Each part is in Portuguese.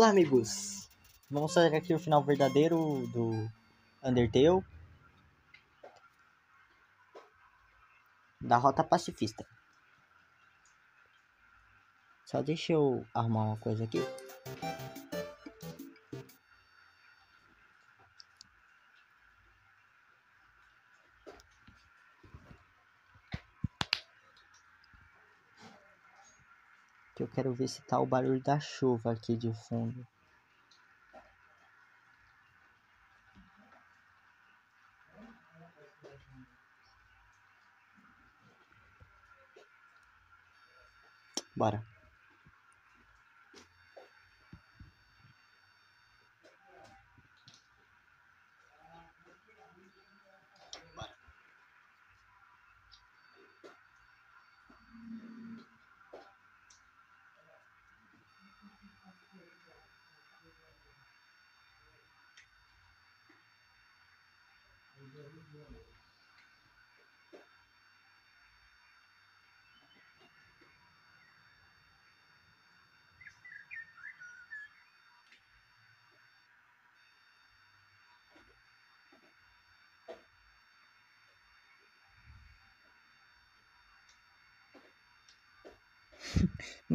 Olá, amigos! Vamos fazer aqui o final verdadeiro do Undertale. Da rota pacifista. Só deixa eu arrumar uma coisa aqui. Que eu quero ver se tá o barulho da chuva aqui de fundo. Bora.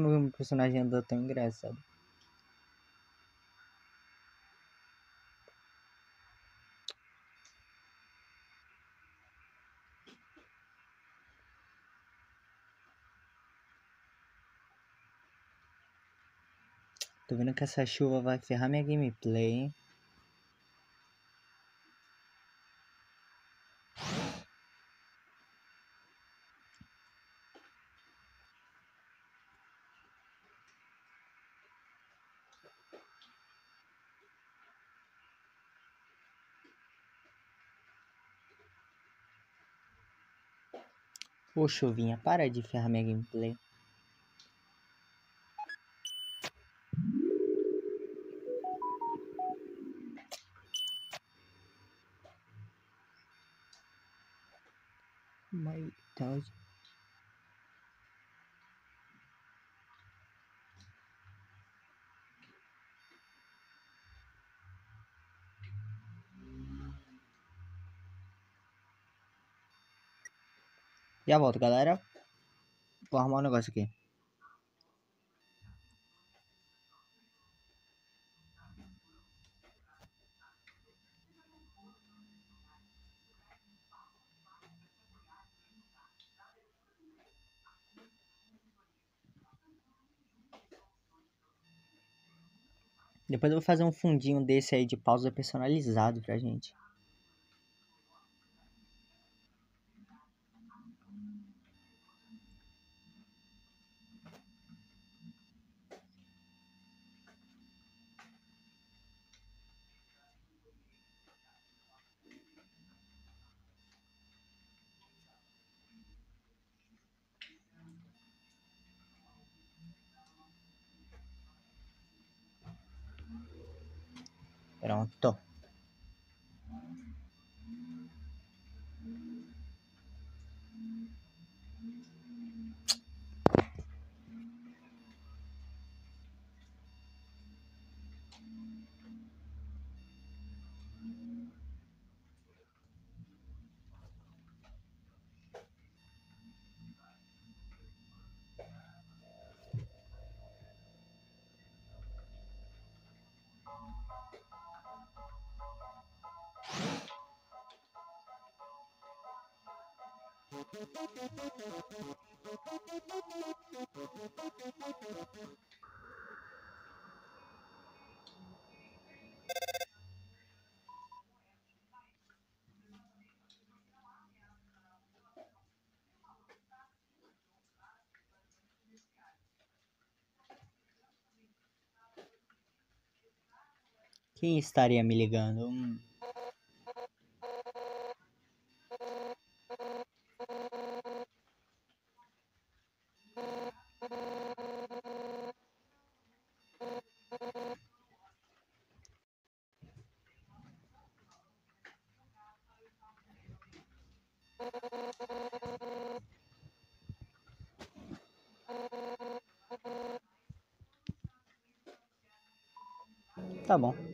Meu personagem andou tão engraçado. Tô vendo que essa chuva vai ferrar minha gameplay, hein? Ô chuvinha, para de ferrar minha gameplay. Já volto, galera. Vou arrumar um negócio aqui. Depois eu vou fazer um fundinho desse aí de pausa personalizado pra gente. Quem estaria me ligando? Hum. Tá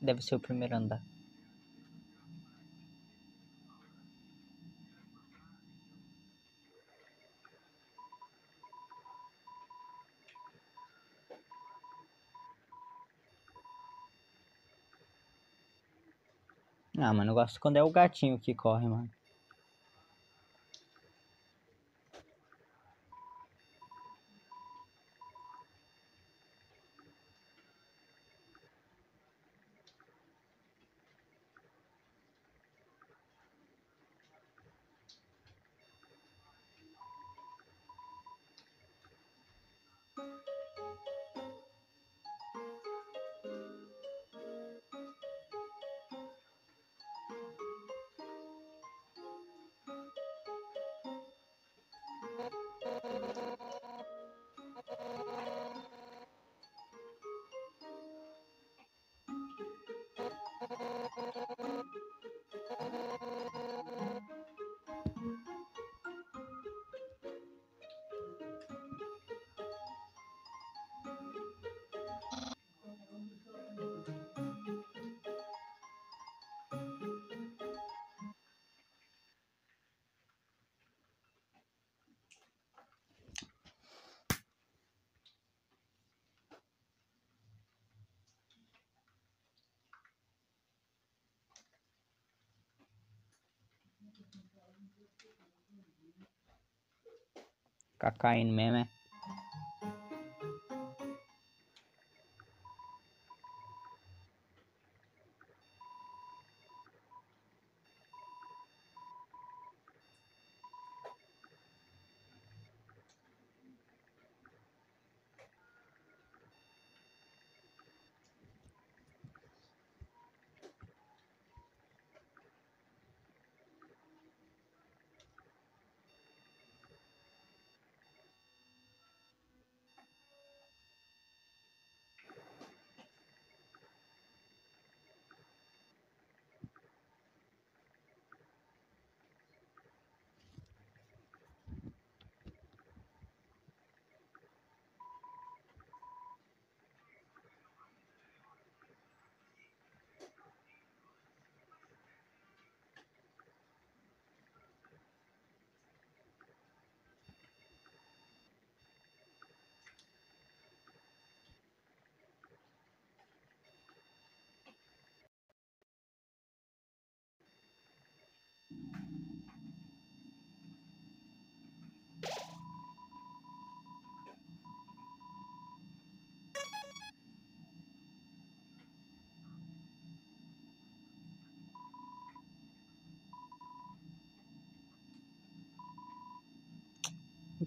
Deve ser o primeiro andar. Ah, mano, eu gosto quando é o gatinho que corre, mano. Ficar caindo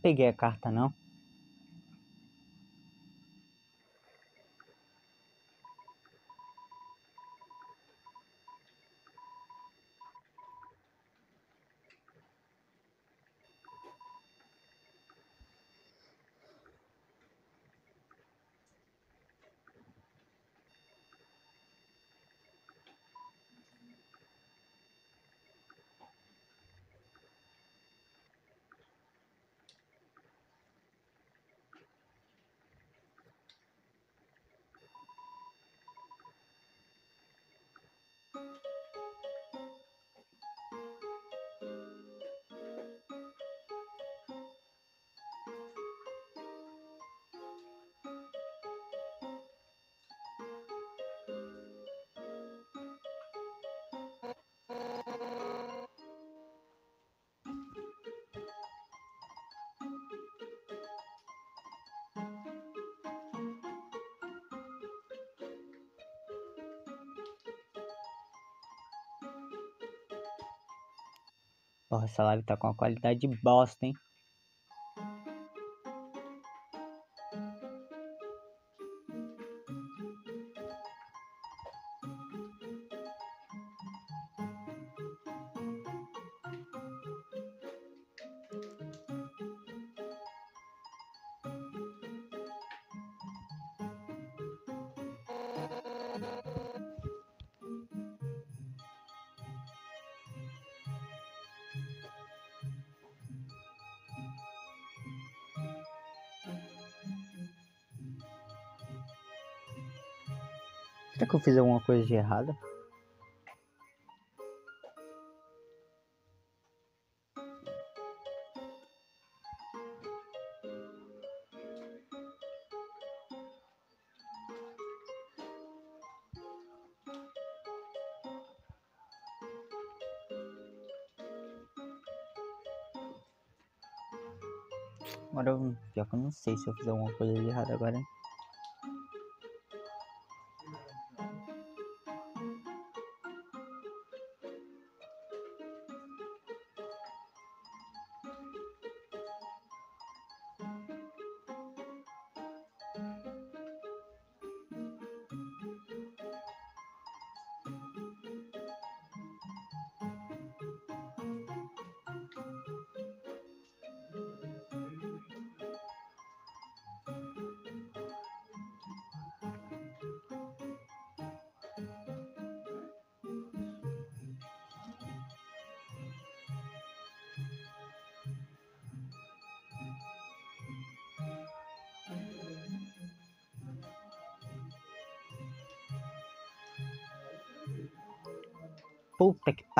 peguei a carta não. Thank you. Porra, essa live tá com uma qualidade de bosta, hein? Será que eu fiz alguma coisa de errada? Agora eu, pior que eu não sei se eu fiz alguma coisa de errado agora.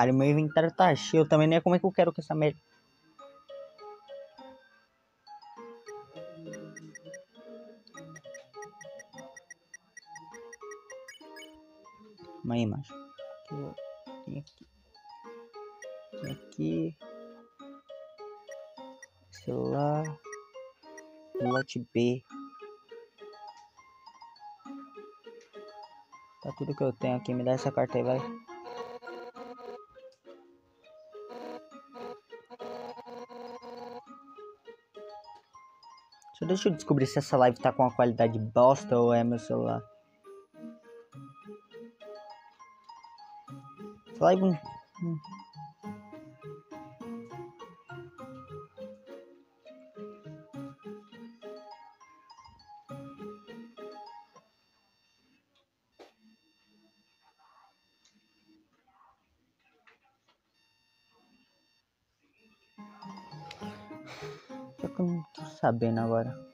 Pariu, meu inventário tá cheio também, né? Como é que eu quero que essa merda. Aí, macho. Tem aqui. Tem aqui. Celular. Lote B. Tá tudo que eu tenho aqui. Me dá essa carta aí, vai. Deixa eu descobrir se essa live tá com uma qualidade bosta ou é meu celular. Essa live. hum. Não tô sabendo agora.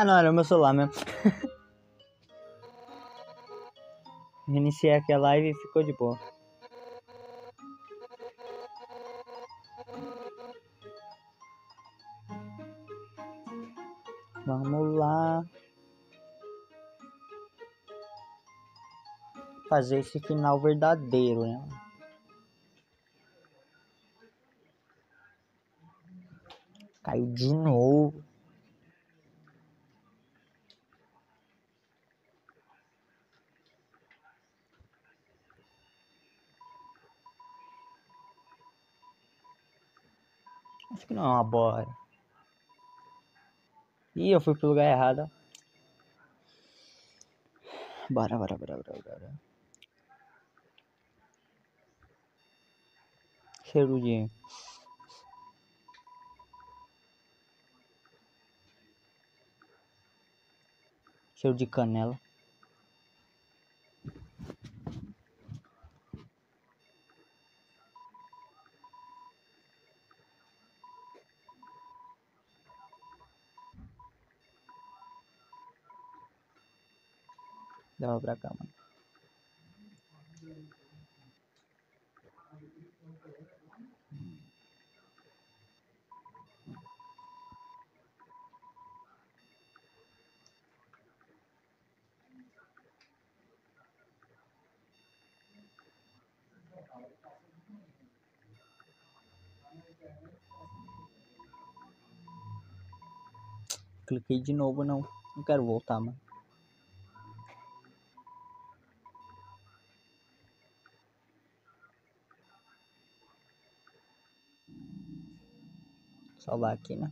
Ah não, era o meu celular mesmo. Reiniciei aqui a live e ficou de boa. Vamos lá. Fazer esse final verdadeiro, né? Caiu de novo. Ih, eu fui pro lugar errado. Bora, bora, bora, bora, bora. Cheiro de. Cheiro de canela. Pra cá, mano. Cliquei de novo, não. Não quero voltar, mano. Salvar aqui, né?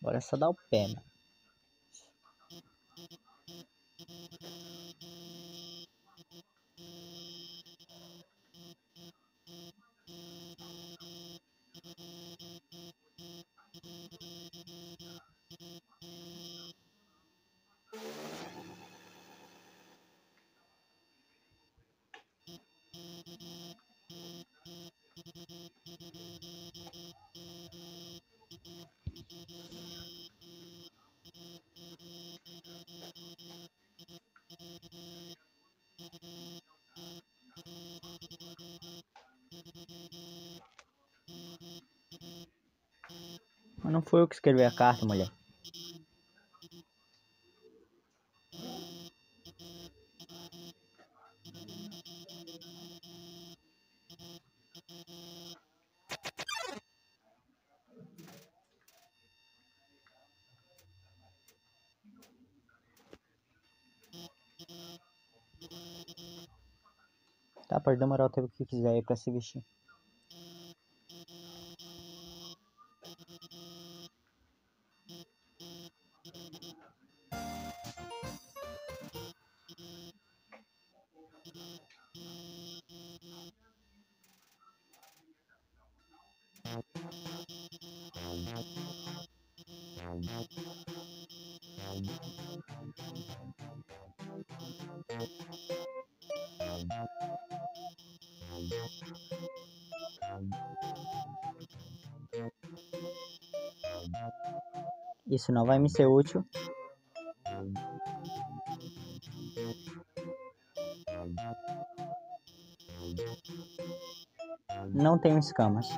Agora é só dar o pé, né? Foi eu que escrevi a carta, mulher. Tá, pode demorar o tempo que quiser aí pra se vestir. Isso não vai me ser útil. Não tenho escamas.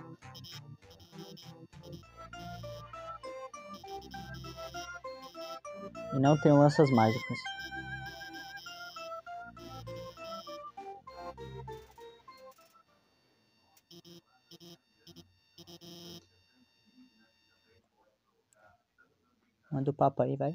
E não tenho lanças mágicas. Papo aí, vai.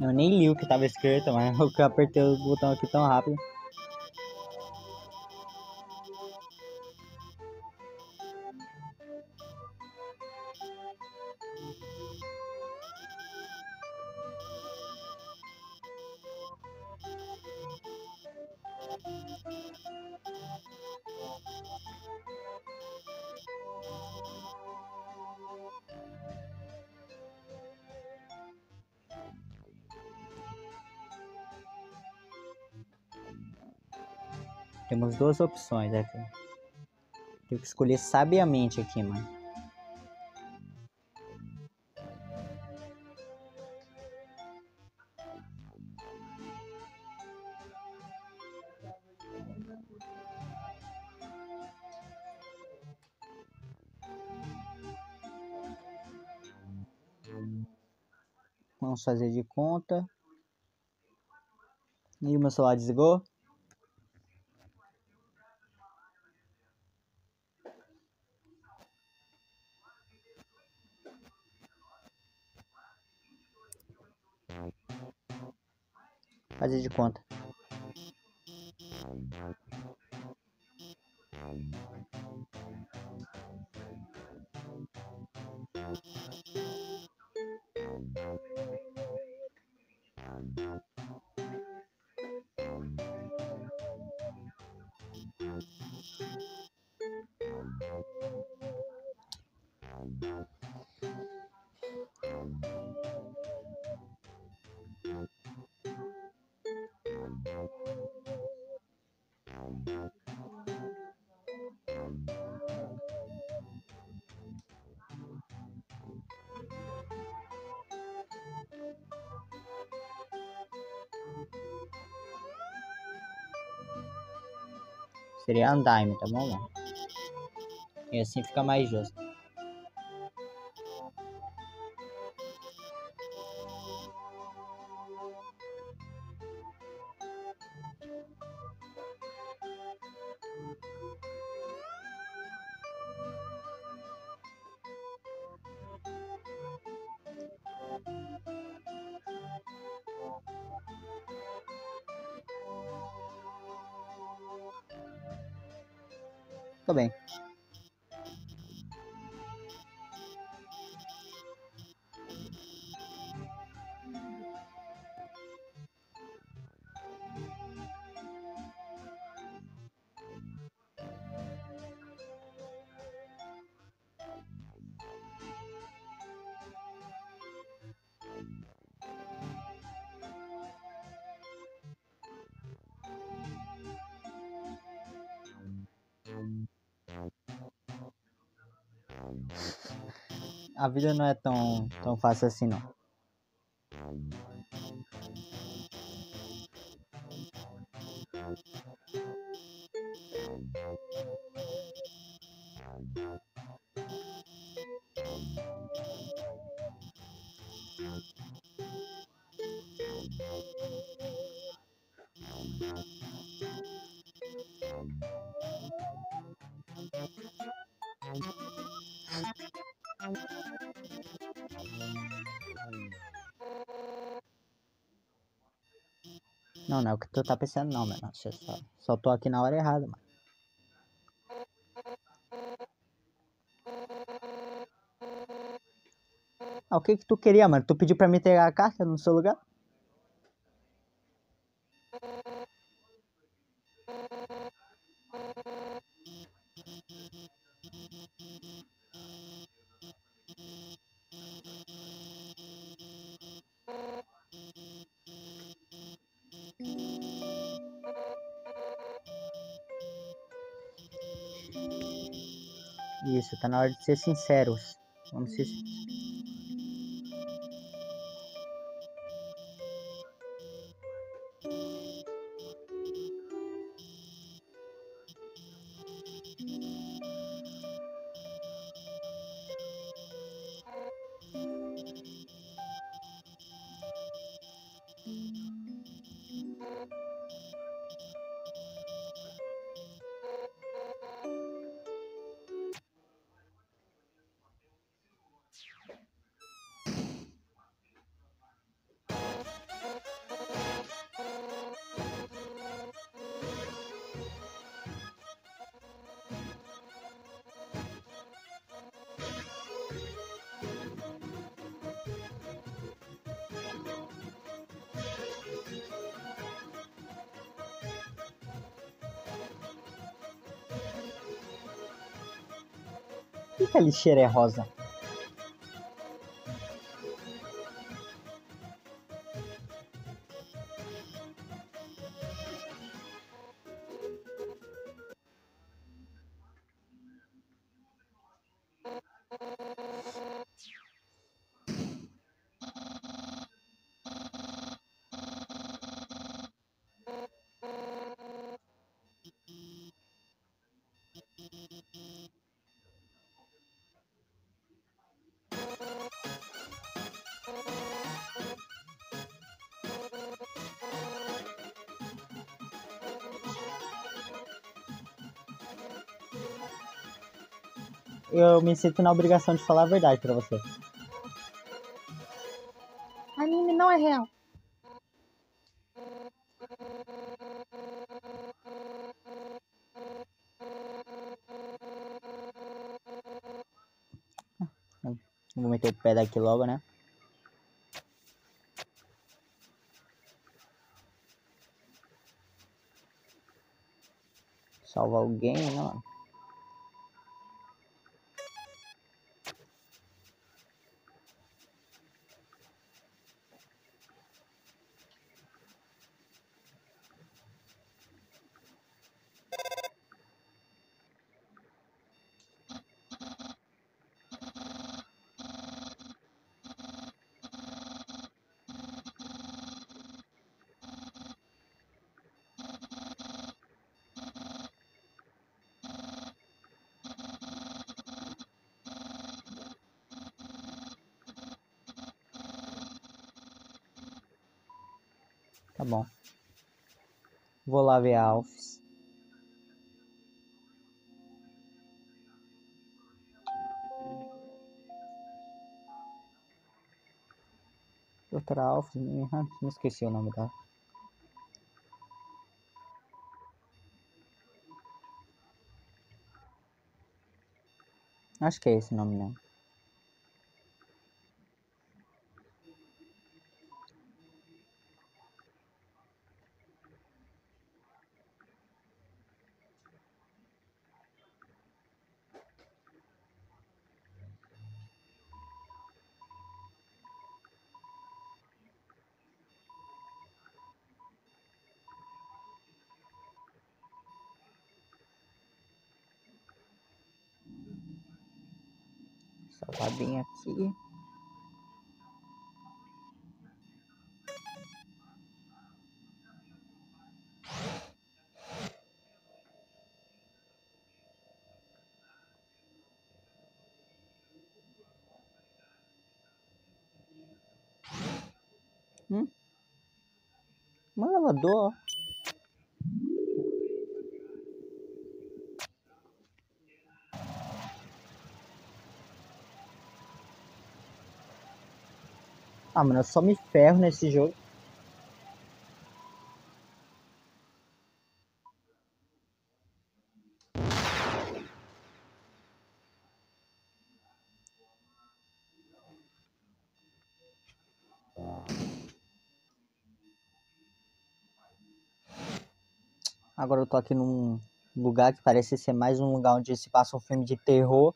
Eu nem li o que tava escrito, mas eu apertei o botão aqui tão rápido. Duas opções aqui. Tenho que escolher sabiamente aqui, mano. Vamos fazer de conta. E o meu celular desligou. Conta. Seria andaime, tá bom, mano? E assim fica mais justo. A vida não é tão, tão fácil assim, não. O que tu tá pensando não, mano. Só, só tô aqui na hora errada, mano. Ah, o que que tu queria, mano? Tu pediu pra me entregar a carta no seu lugar? Tá na hora de ser sinceros. Vamos ser. Lixeira é rosa? Eu me sinto na obrigação de falar a verdade pra você. Anime não é real. Vou meter o pé daqui logo, né? Salvar alguém, né, mano? Tá bom. Vou lá ver a Alphys. Doutora Alphys, me, ah, me esqueci o nome dela. Acho que é esse nome mesmo. Salvar bem aqui. Hum? Um elevador. Ah, mano, eu só me ferro nesse jogo. Agora eu tô aqui num lugar que parece ser mais um lugar onde se passa um filme de terror.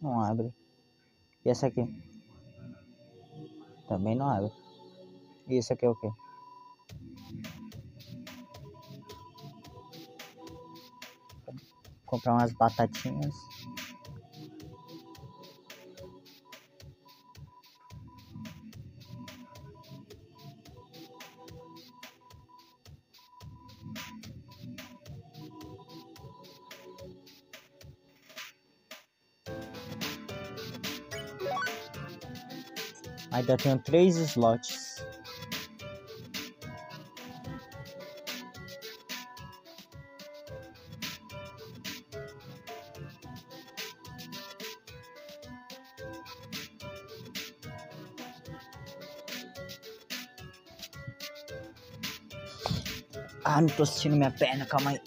Não abre. E essa aqui? Também não abre. E esse aqui é o quê? Comprar umas batatinhas. Ainda tenho três slots. Ah, não tô sentindo minha perna, calma aí.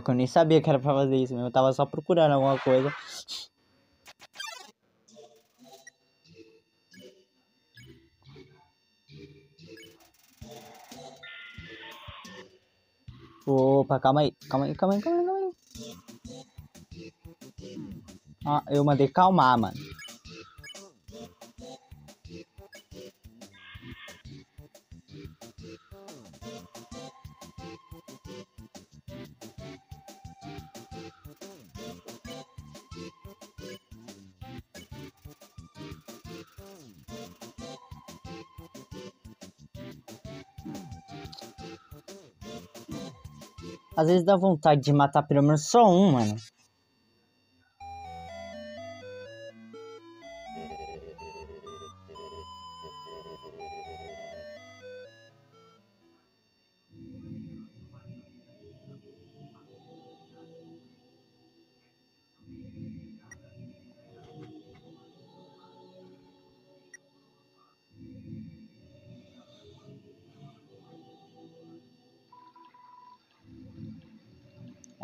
Pior que eu nem sabia que era pra fazer isso mesmo. Eu tava só procurando alguma coisa. Opa, calma aí. Calma aí, calma aí, calma aí, calma aí. Ah, eu mandei calmar, mano. Dá vontade de matar pelo menos só um, mano.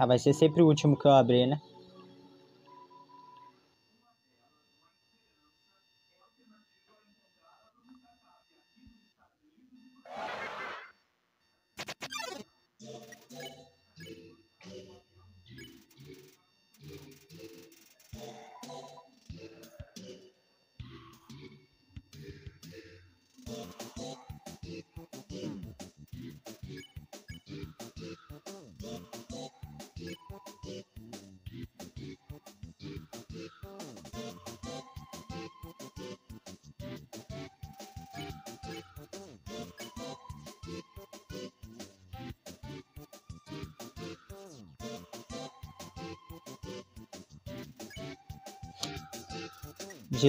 Ah, vai ser sempre o último que eu abrir, né?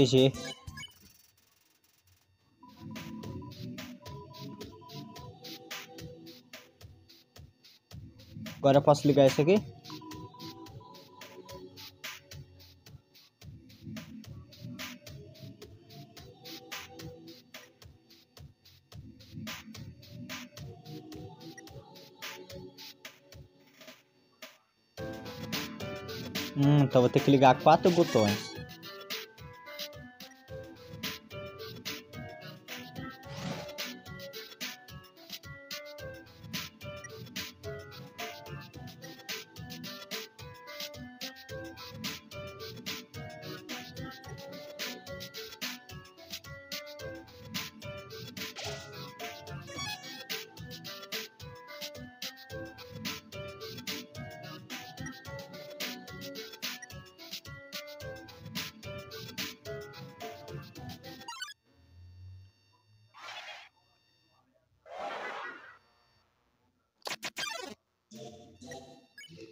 GG. Agora eu posso ligar esse aqui? Hum, então vou ter que ligar quatro botões.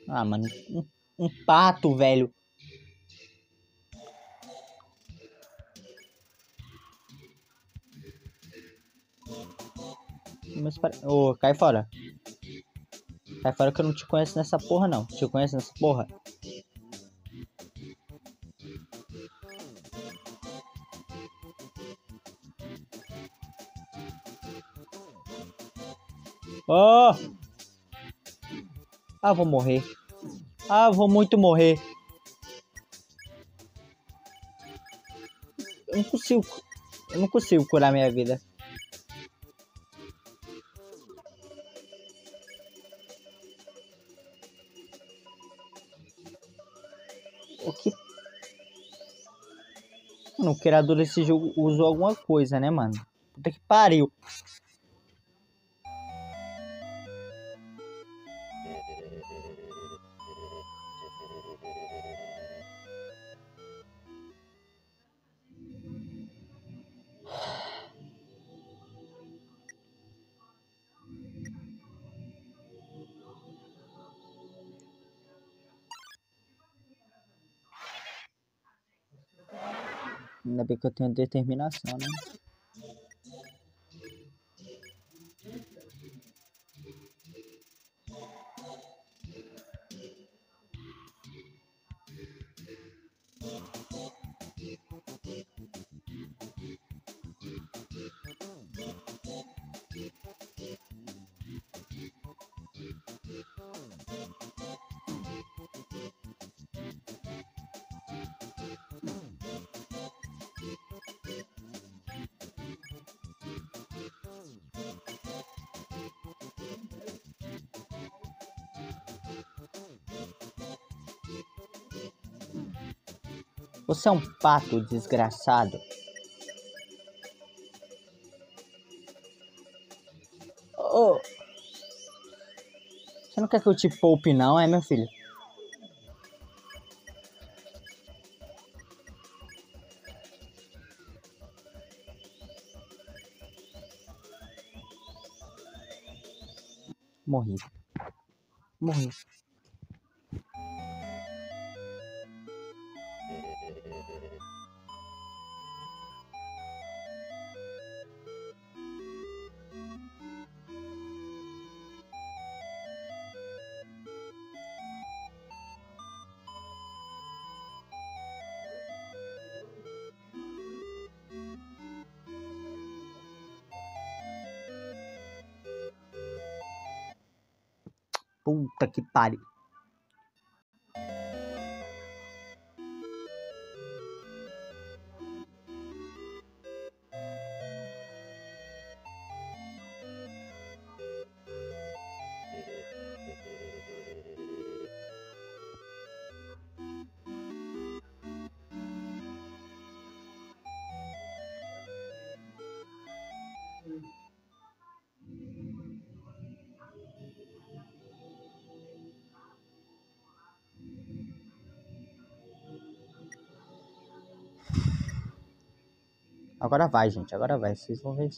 Ah, mano, um, um pato, velho. Mas para... Ô, cai fora. Sai fora que eu não te conheço nessa porra, não. Te conheço nessa porra? Ah, vou morrer. Ah, vou muito morrer. Eu não consigo. Eu não consigo curar minha vida. O que? Mano, o criador desse jogo usou alguma coisa, né, mano? Puta que pariu. Bem que eu tenho determinação, né? Você é um pato desgraçado. Oh. Você não quer que eu te poupe não, é meu filho? Morri. Morri. Puta que pariu. Agora vai, gente. Agora vai. Vocês vão ver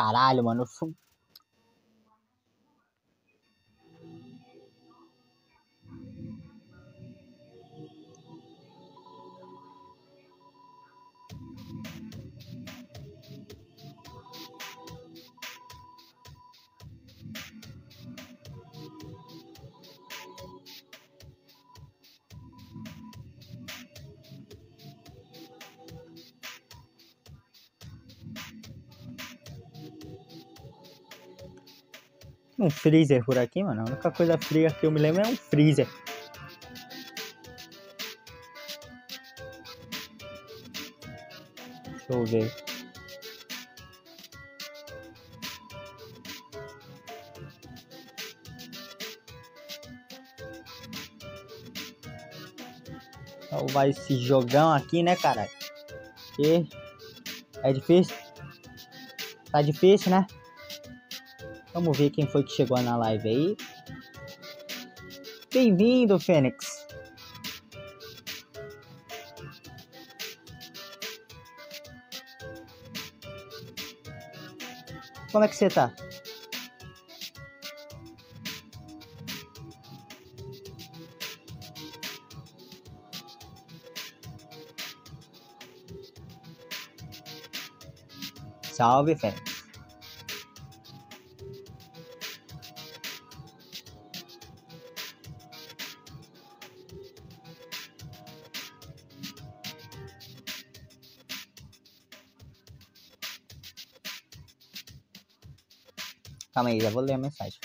Caralho, mano, eu sou. Um freezer por aqui, mano. A única coisa fria que eu me lembro é um freezer. Deixa eu ver. Então vai esse jogão aqui, né, caralho? Que é difícil. Tá difícil, né? Vamos ver quem foi que chegou na live aí. Bem-vindo, Fênix. Como é que você tá? Salve, Fênix. Calma aí, já vou ler a mensagem.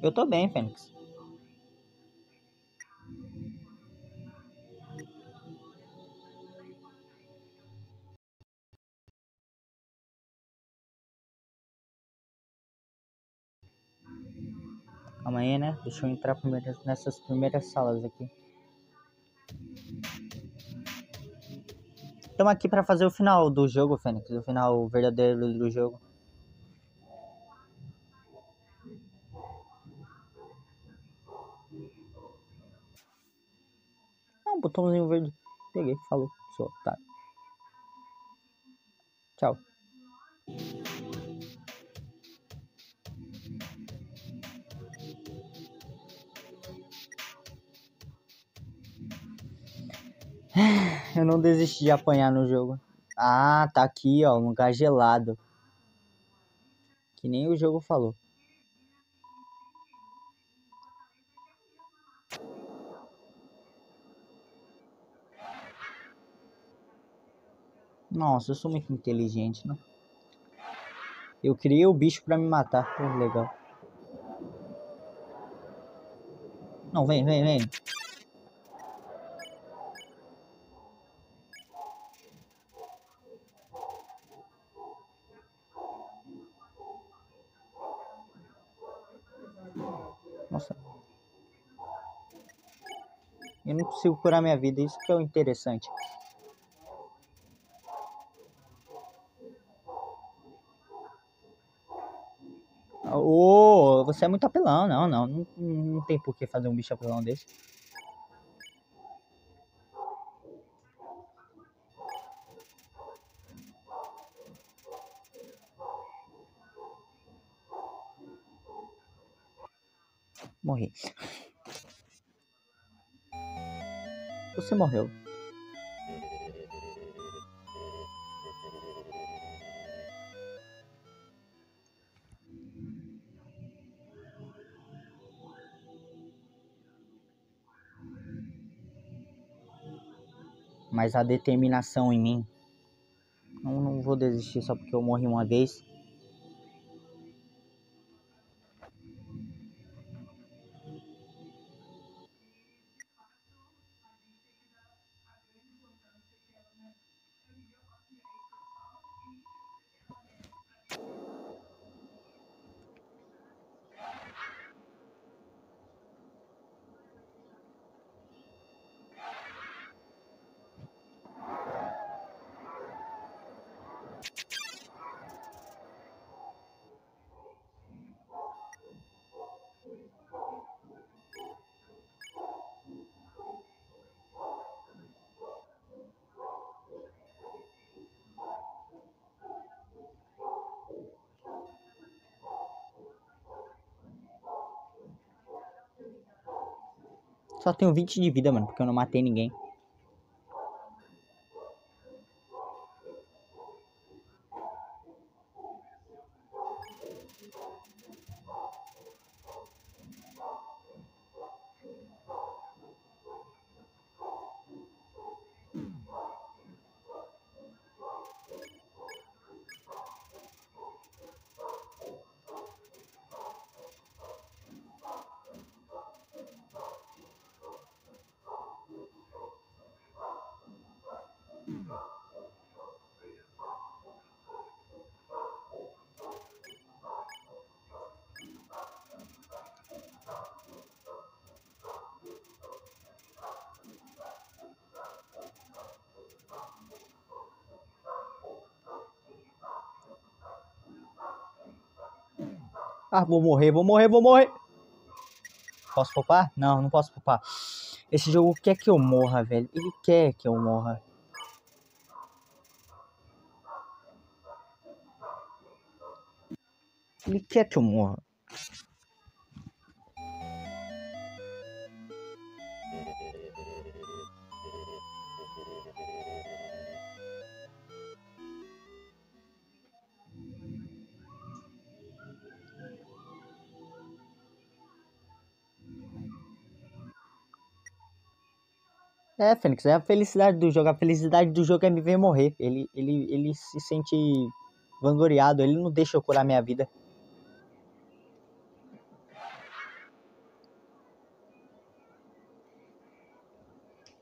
Eu tô bem, Fênix. Aí, né? Deixa eu entrar primeiro nessas primeiras salas aqui. Estamos aqui para fazer o final do jogo, Fênix. O final verdadeiro do jogo. Ah, um botãozinho verde. Peguei, falou, sou otário. Tchau. Eu não desisti de apanhar no jogo. Ah, tá aqui, ó, um lugar gelado. Que nem o jogo falou. Nossa, eu sou muito inteligente, né? Eu criei o bicho pra me matar. Pô, legal. Não, vem, vem, vem. Nossa. Eu não consigo curar minha vida, isso que é o interessante. Ô, você é muito apelão, não, não, não, não tem por que fazer um bicho apelão desse. Morri. Você morreu. Mas a determinação em mim. Não, não vou desistir só porque eu morri uma vez. Só tenho 20 de vida, mano, porque eu não matei ninguém. Ah, vou morrer, vou morrer, vou morrer. Posso poupar? Não, não posso poupar. Esse jogo quer que eu morra, velho. Ele quer que eu morra. Ele quer que eu morra. É, Fênix, é a felicidade do jogo. A felicidade do jogo é me ver morrer. Ele, ele, ele se sente vangloriado. Ele não deixa eu curar minha vida.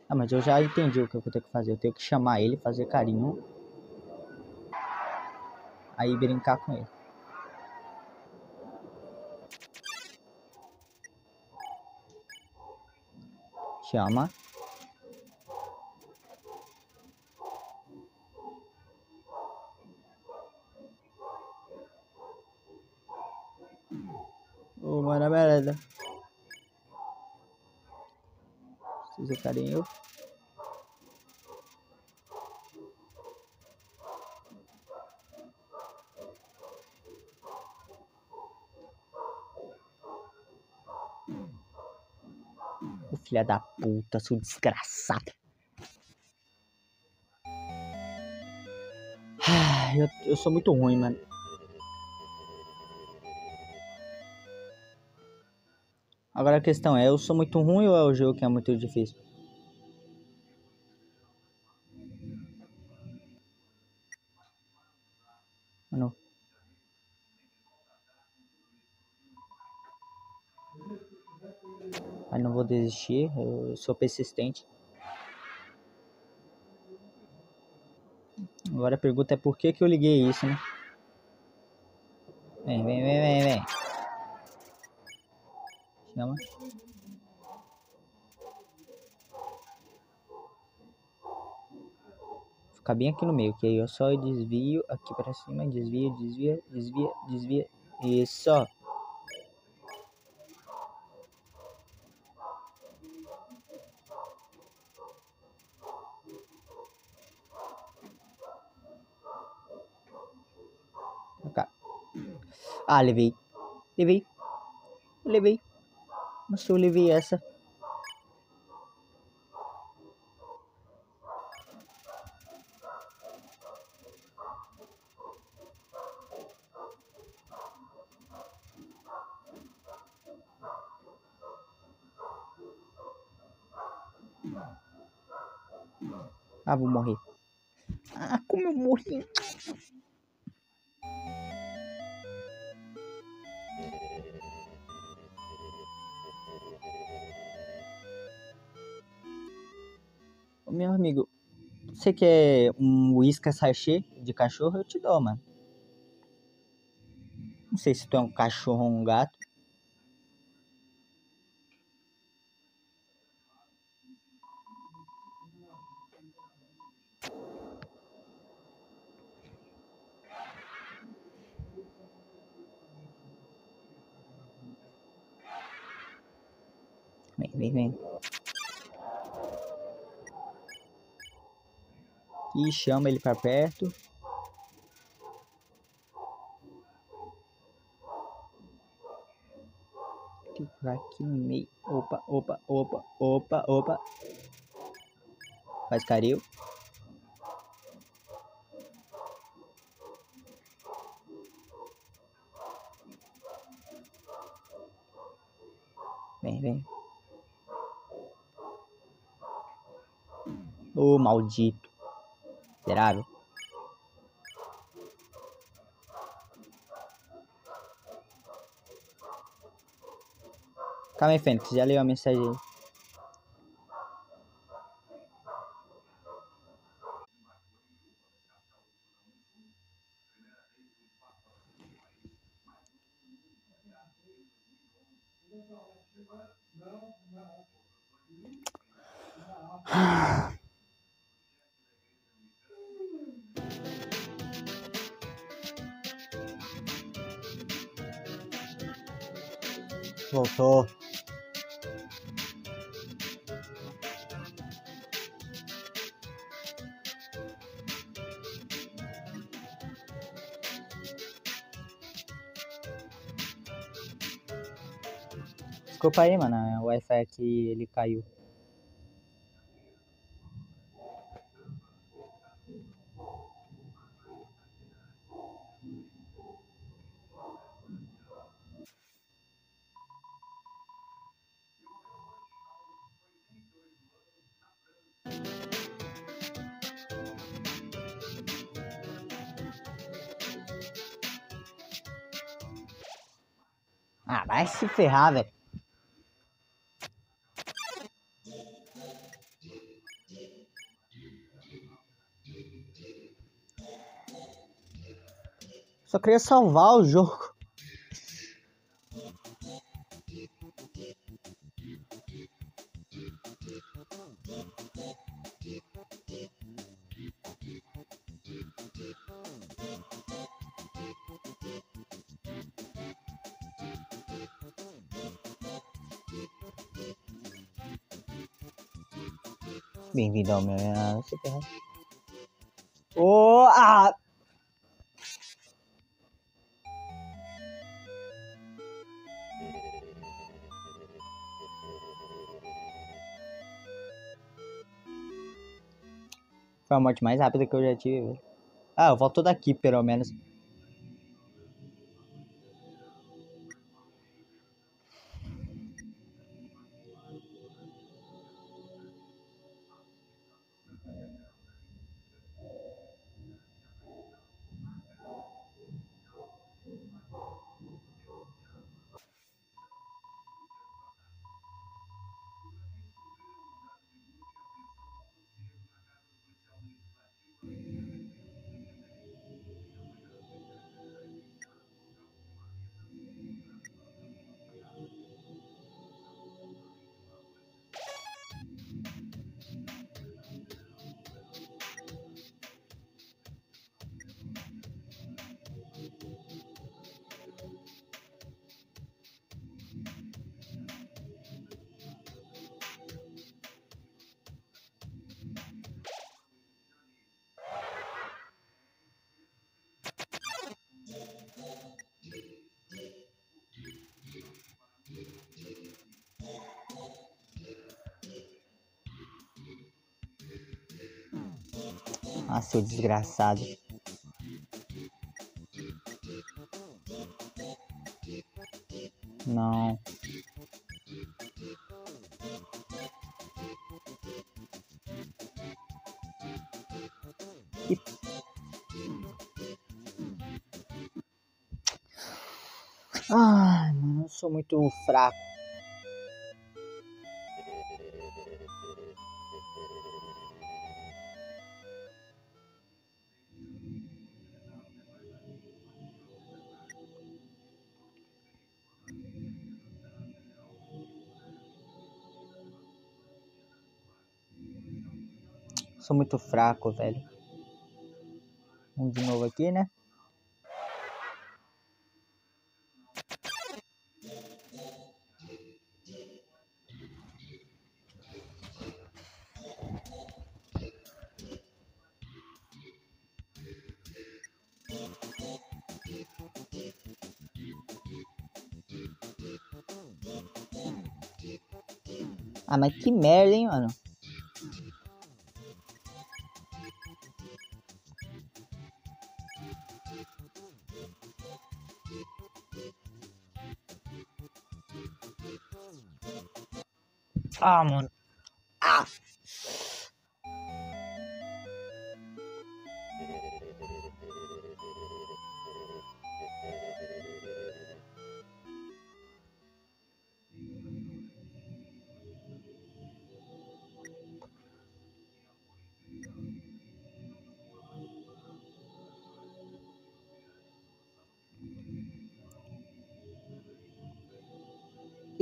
Ah, mas eu já entendi o que eu vou ter que fazer. Eu tenho que chamar ele, fazer carinho. Aí brincar com ele. Chama. Ô, é merda. Precisa carinho. O filho da puta, seu desgraçado. Ah, Eu, eu sou muito ruim, mano. Agora a questão é, eu sou muito ruim ou é o jogo que é muito difícil? Mano. Mas não vou desistir, eu sou persistente. Agora a pergunta é por que que eu liguei isso, né? Vem, vem, vem, vem, Ficar bem aqui no meio, que aí eu só desvio aqui para cima, desvia, desvia, desvia, desvia. Isso. Ah, levei. Levei. Levei. Mas eu levei essa. Ah, vou morrer. Você quer um whisky sachê de cachorro? Eu te dou, mano. Não sei se tu é um cachorro ou um gato. Vem, vem, vem. E chama ele pra perto. Ficar aqui no meio. Opa, opa, opa, opa, opa. Faz caril. Vem, vem. Ô, maldito. Miserável. Calma aí, Fênix. Já leu a mensagem aí. Aí, mano. O Wi-Fi aqui ele caiu. Ah, vai se ferrar, velho. Queria salvar o jogo. Bem-vindo ao meu Foi a morte mais rápida que eu já tive. Ah, eu volto daqui, pelo menos. Seu desgraçado. Não. Que... Ai, mano, eu sou muito fraco. Sou muito fraco, velho. Vamos de novo aqui, né? Ah, mas que merda, hein, mano. Ah,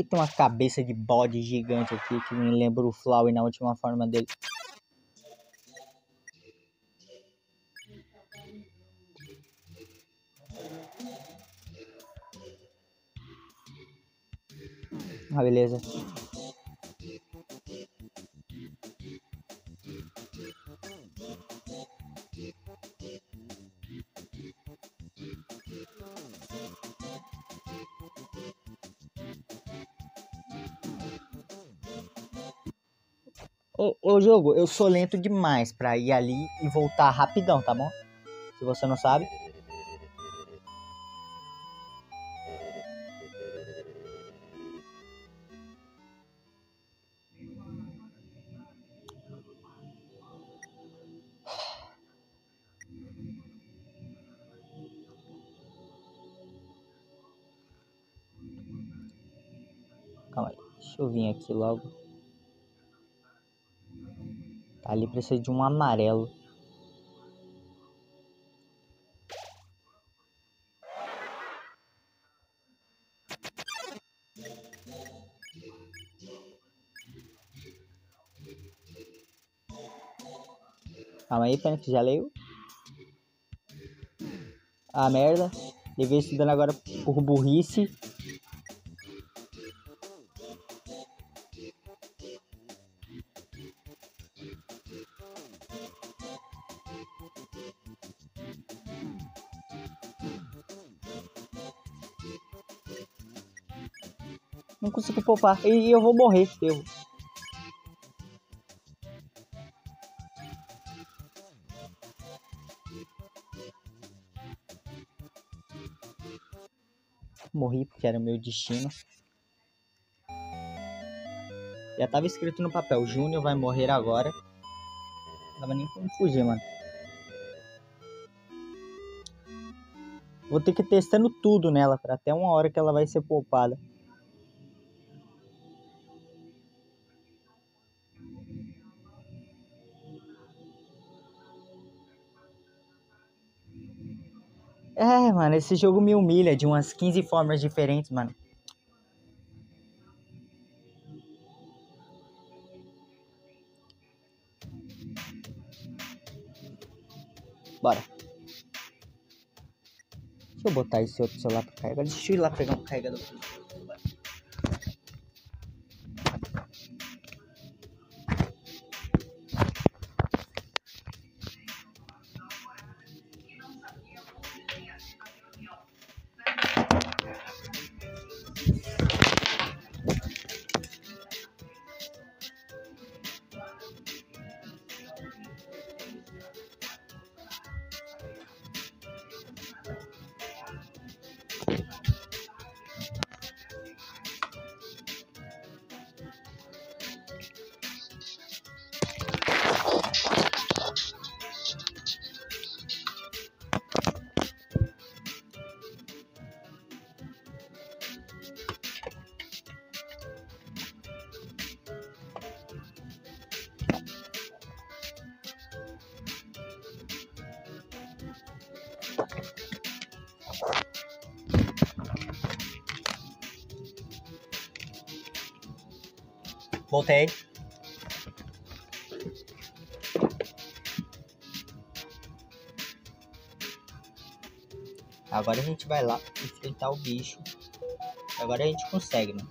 tem uma cabeça de bode gigante aqui que me lembra o Flowey na última forma dele. Ah, beleza. Jogo, eu sou lento demais pra ir ali e voltar rapidão, tá bom? Se você não sabe. Calma aí, deixa eu vir aqui logo. Ali precisa de um amarelo. Calma aí, Fênix, já leio. Ah, merda. Devia estudando agora por burrice. Poupar. E eu vou morrer. Eu. Morri porque era o meu destino. Já tava escrito no papel, Júnior vai morrer agora. Não dava nem como fugir, mano. Vou ter que ir testando tudo nela, para até uma hora que ela vai ser poupada. É, mano, esse jogo me humilha de umas 15 formas diferentes, mano. Bora. Deixa eu botar esse outro celular pra carregar. Deixa eu ir lá pegar um carregador. Agora a gente vai lá enfrentar o bicho. Agora a gente consegue, né?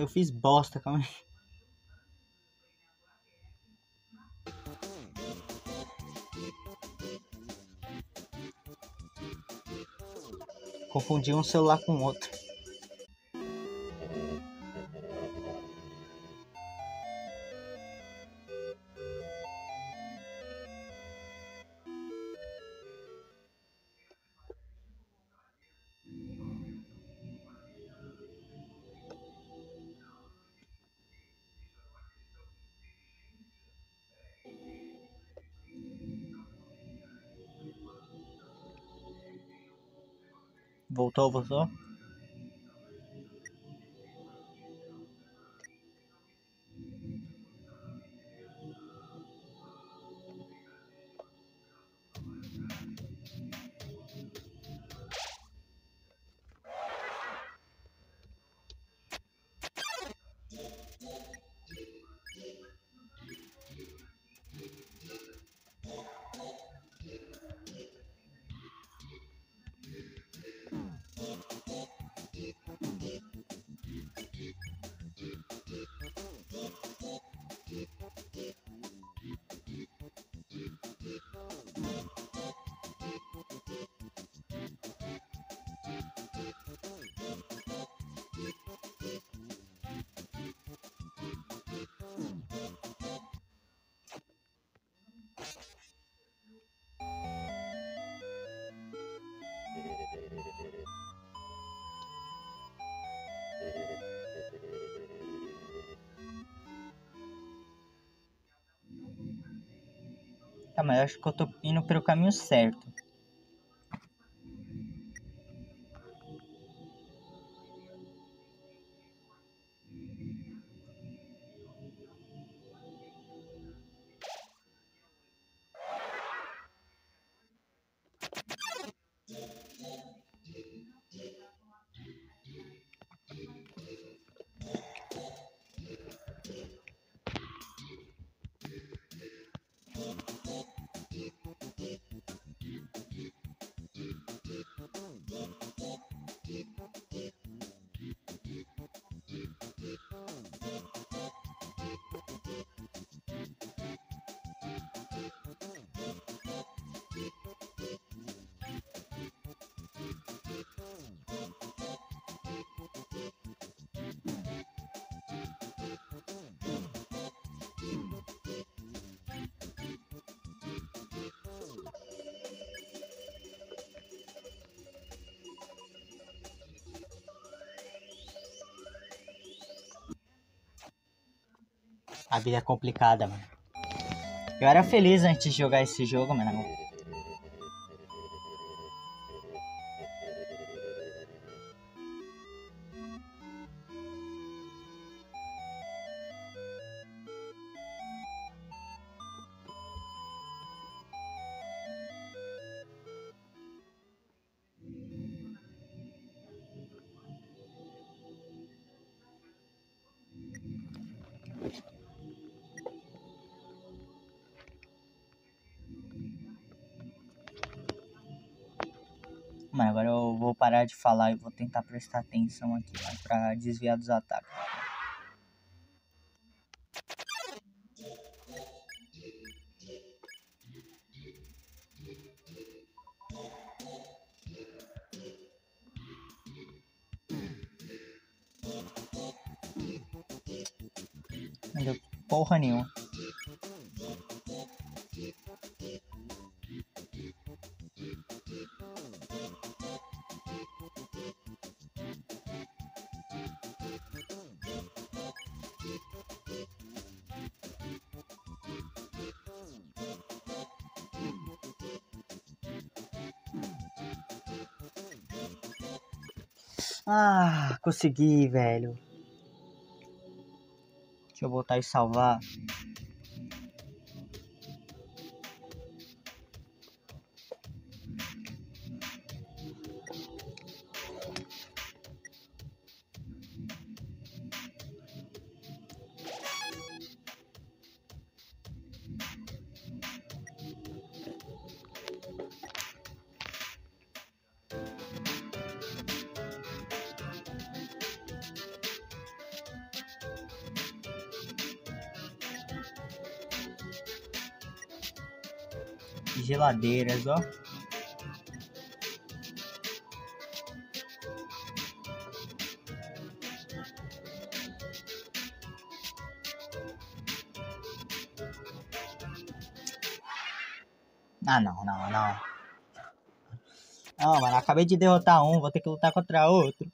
Eu fiz bosta, calma aí. Confundi um celular com outro. অবশ্য mas eu acho que eu tô indo pelo caminho certo. A vida é complicada, mano. Eu era feliz antes de jogar esse jogo, mano. Parar de falar e vou tentar prestar atenção aqui né, pra desviar dos ataques. Não deu porra nenhuma. Consegui, velho. Deixa eu voltar e salvar. Geladeiras, ó. Ah, não, não, não. Não, mano, acabei de derrotar um, vou ter que lutar contra outro.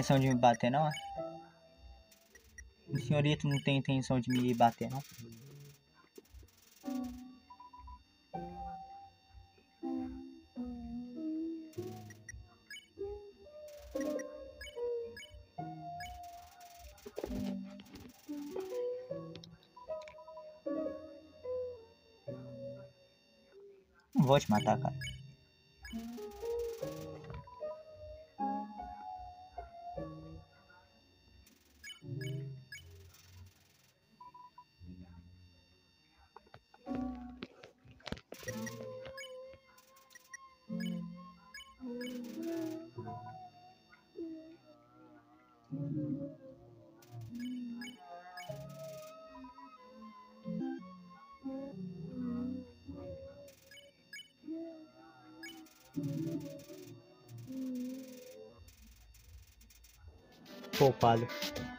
Intenção de me bater, não? é? Senhorito não tem intenção de me bater? Não vou te matar, cara.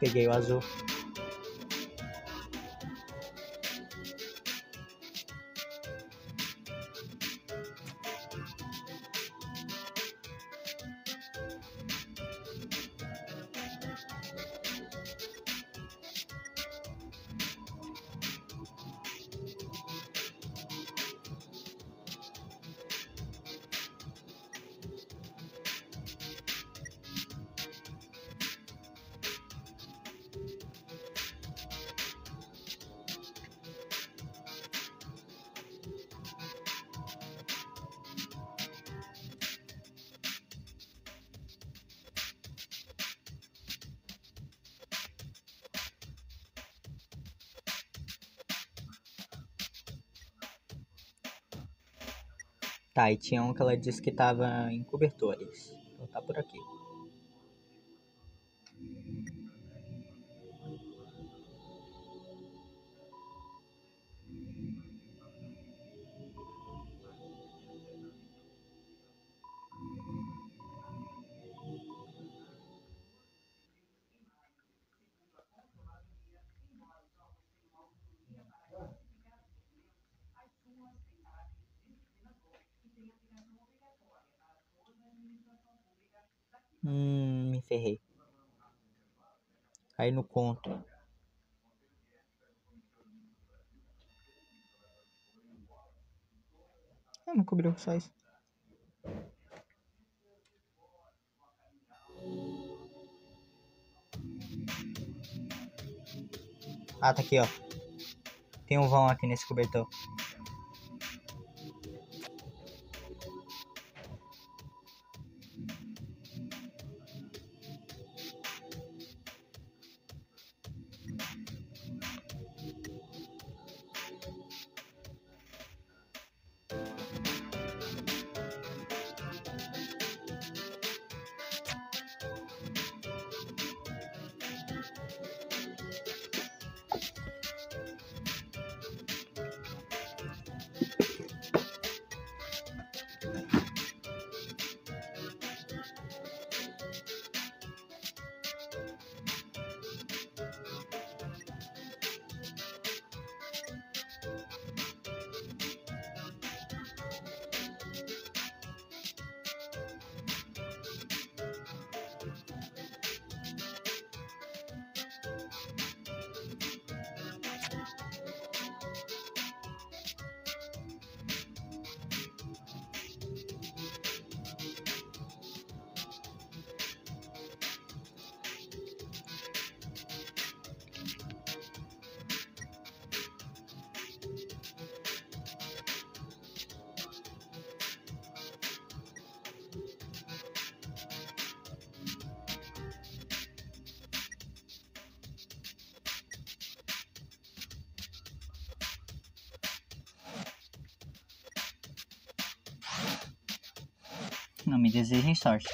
Peguei o azul. Tá, e tinha um que ela disse que tava em cobertores. Então tá por aqui. Não cobriu só isso. Ah, tá aqui, ó. Tem um vão aqui nesse cobertor. Não me desejem sorte.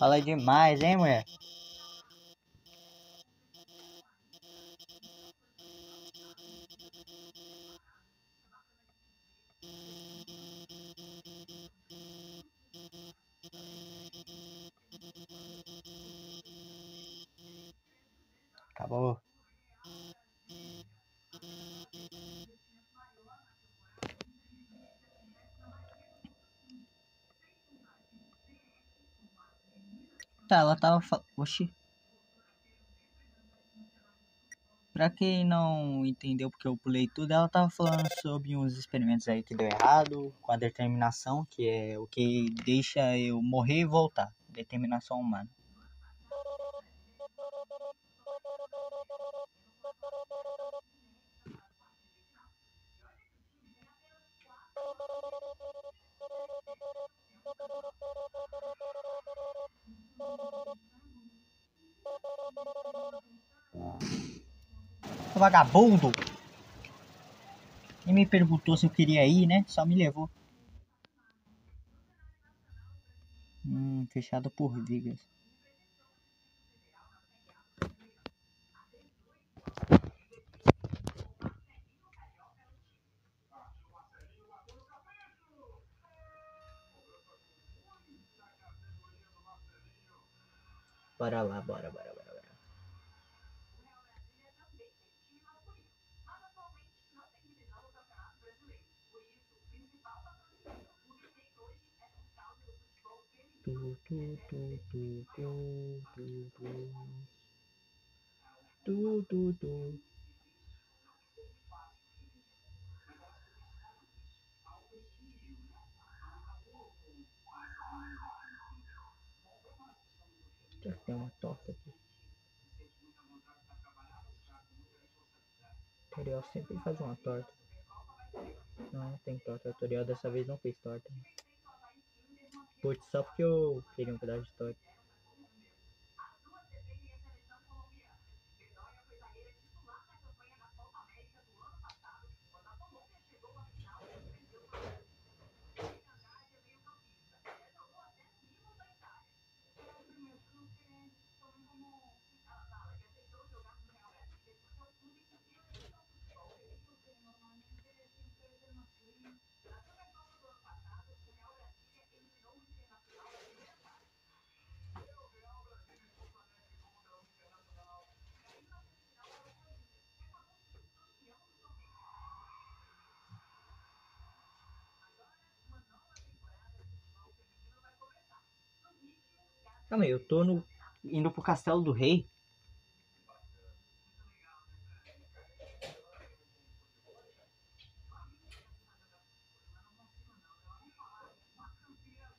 Fala demais, hein, mulher? Tava falando. Oxi. Pra quem não entendeu porque eu pulei tudo, ela tava falando sobre uns experimentos aí que deu errado, com a determinação, que é o que deixa eu morrer e voltar. Determinação humana. Vagabundo! Nem me perguntou se eu queria ir, né? Só me levou. Hum, fechado por vigas. Bora lá, bora, bora, bora. bora. Tu, tu, tu, tu, tu, tu, tu. Tu, tu, tu. Tem uma torta aqui. O tutorial sempre faz uma torta. Não, tem torta. O tutorial dessa vez não fez torta. Putz, só porque eu queria um pedaço de torta. Calma aí, eu tô no, indo pro Castelo do Rei.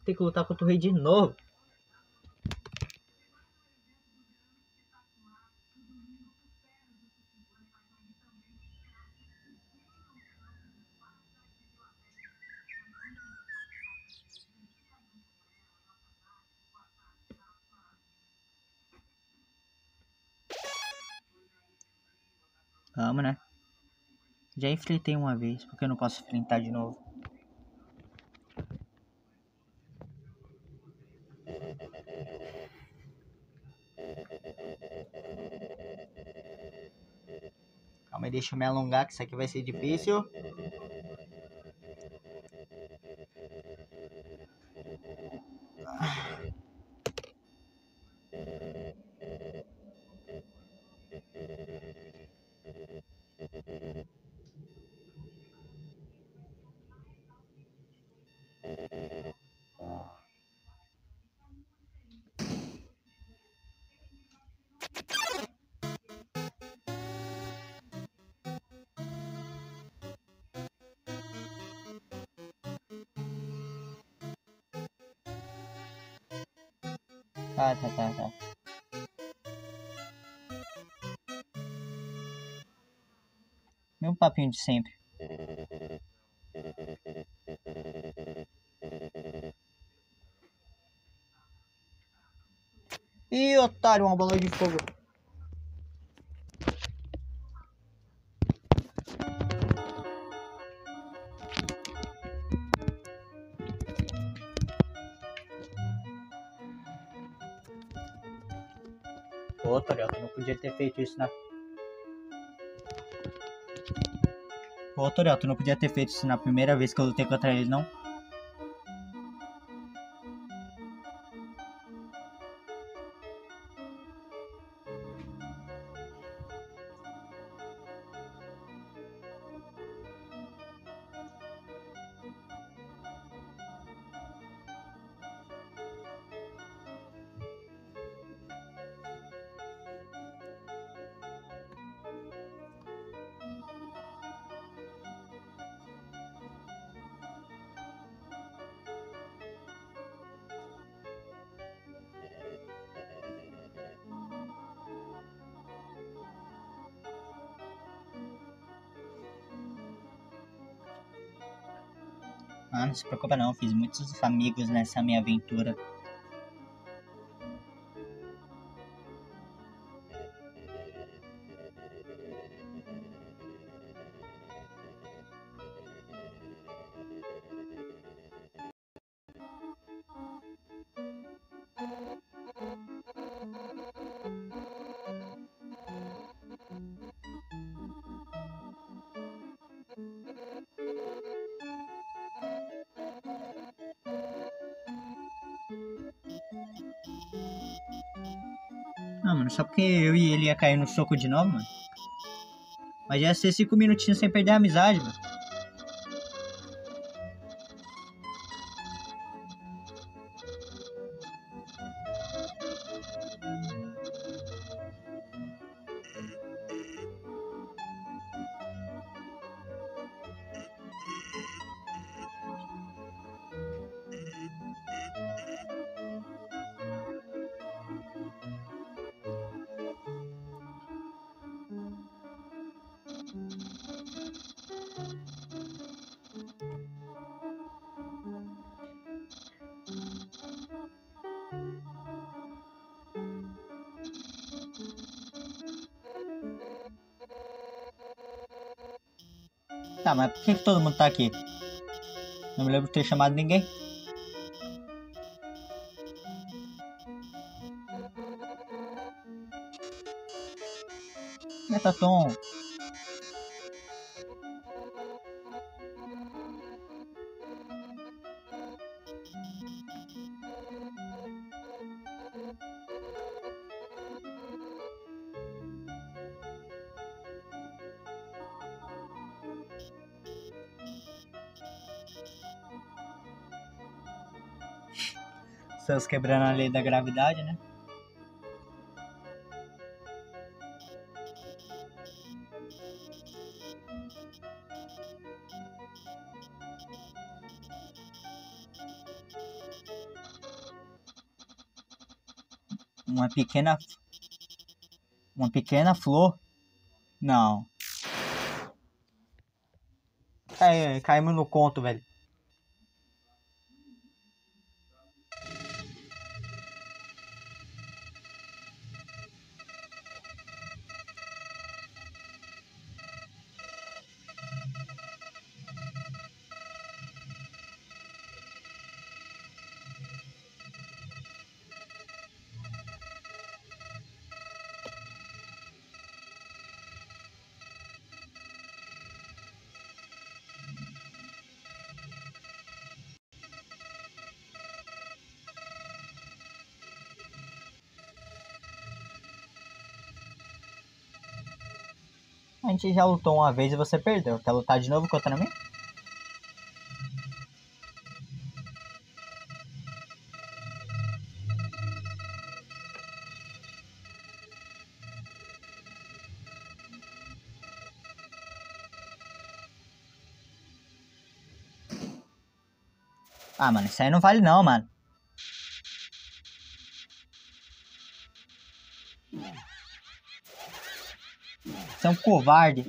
Tem que lutar contra o rei de novo. Vamos, né? Já enfrentei uma vez, porque eu não posso enfrentar de novo. Calma aí, deixa eu me alongar, que isso aqui vai ser difícil. Tá, tá, tá, tá. Meu papinho de sempre. Ih, otário, uma bola de fogo. Podia ter feito isso na. Pô, Toriel, tu não podia ter feito isso na primeira vez que eu lutei contra ele, não? Ah, não se preocupa não, fiz muitos amigos nessa minha aventura. Só porque eu e ele ia cair no soco de novo, mano. Mas ia ser cinco minutinhos sem perder a amizade, mano. Por que, que todo mundo tá aqui? Não me lembro de ter chamado ninguém. Metatom. Estamos quebrando a lei da gravidade, né? Uma pequena. Uma pequena flor? Não. Cai, caímos no conto, velho. Gente já lutou uma vez e você perdeu. Quer lutar de novo contra mim? Ah, mano, isso aí não vale não, mano. Covarde.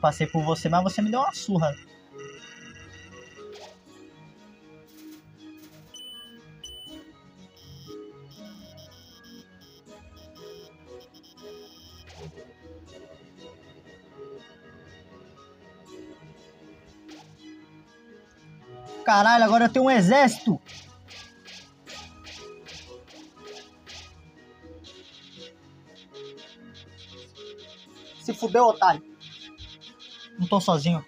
Passei por você, mas você me deu uma surra. Caralho, agora eu tenho um exército. Se fudeu, otário. Tô sozinho.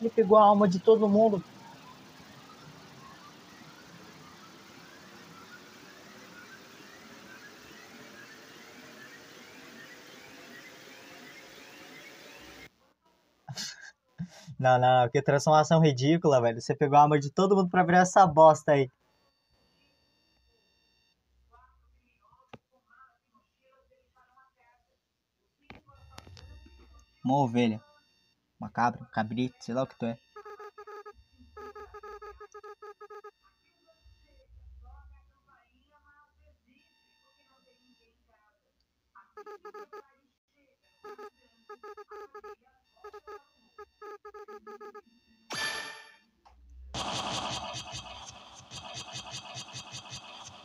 Ele pegou a alma de todo mundo. Não, não, que transformação ridícula, velho. Você pegou a alma de todo mundo pra virar essa bosta aí. Uma ovelha. Uma cabra, um cabrito, sei lá o que tu é.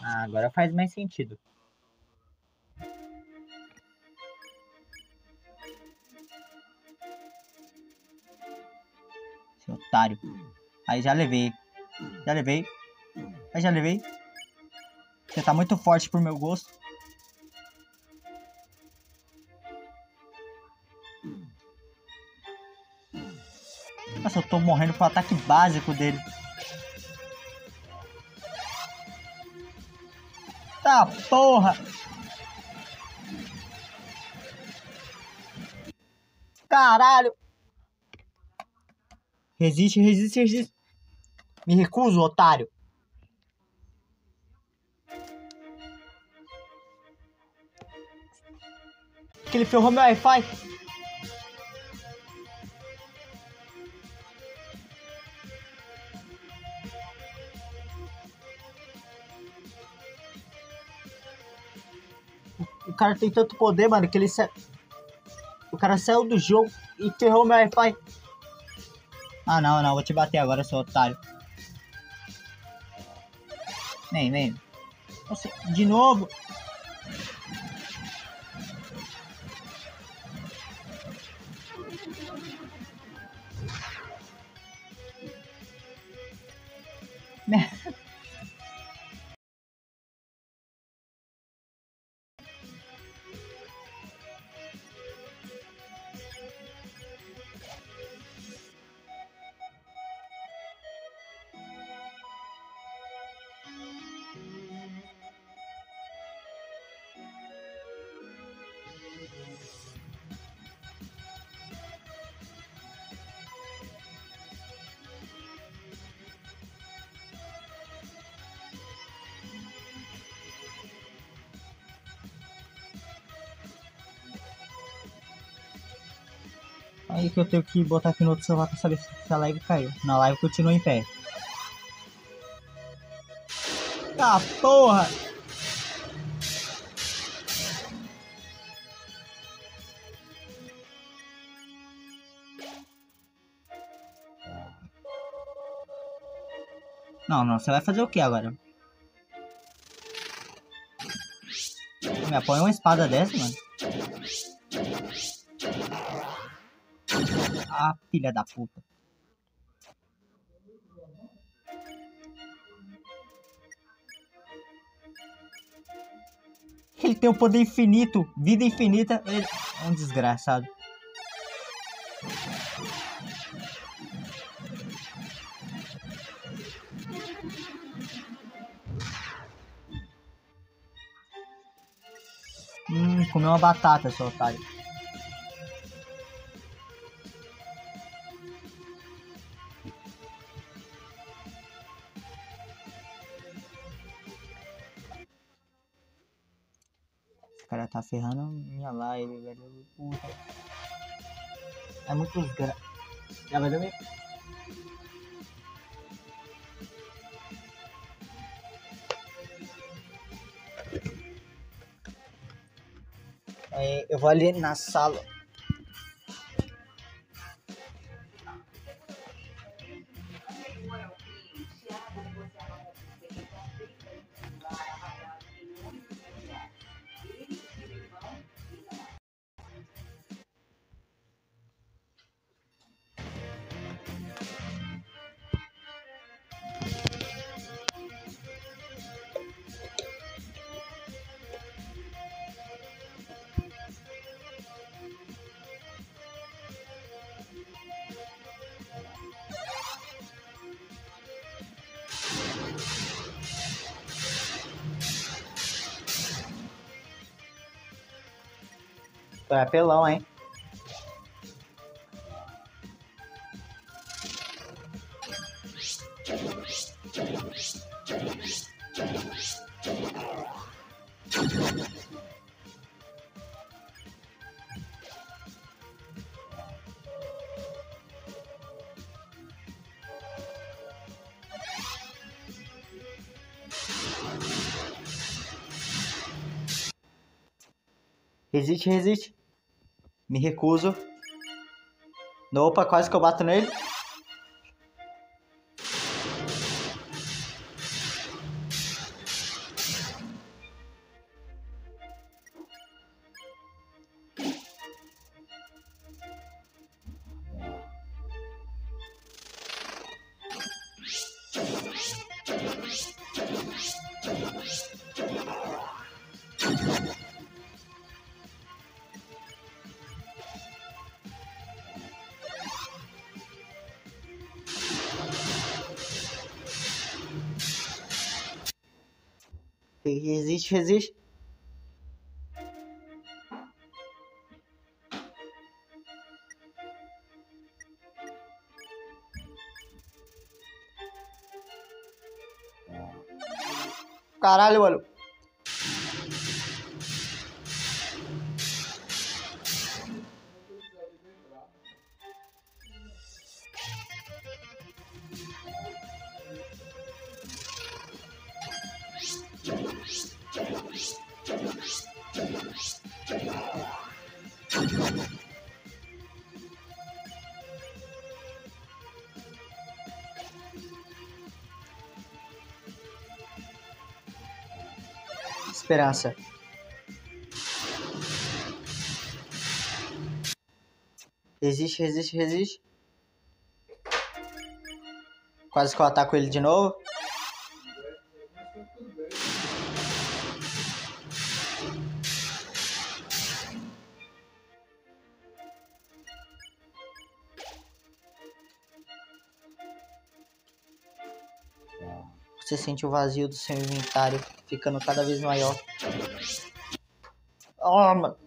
Ah, agora faz mais sentido. Seu otário. Aí já levei. Já levei. Aí já levei. Você tá muito forte pro meu gosto. Nossa, eu tô morrendo pro ataque básico dele. Tá porra! Caralho! Resiste, resiste, resiste. Me recuso, otário. Que ele ferrou meu Wi-Fi. Cara tem tanto poder, mano, que ele sa... O cara saiu do jogo e ferrou meu Wi-Fi. Ah, não, não, vou te bater agora, seu otário. Vem, vem. Nossa, de novo. Aí que eu tenho que botar aqui no outro celular pra saber se a live caiu. Na live continua em pé. Ah, porra! Não, não, você vai fazer o que agora? Me apoia uma espada dessa, mano. Filha da puta. Ele tem o poder infinito, vida infinita. Ele é um desgraçado. Hum, comeu uma batata, seu otário. Ferrando minha live, velho. Puta. É muito gra... Já vai dormir? Aí, eu vou ali na sala. É apelão, hein? Resiste, resiste. Me recuso. Opa, quase que eu bato nele. Resiste, resiste. Caralho, mano. Esperança. Resiste, resiste, resiste. Quase que eu ataco ele de novo. Sente o vazio do seu inventário ficando cada vez maior. Oh, mano.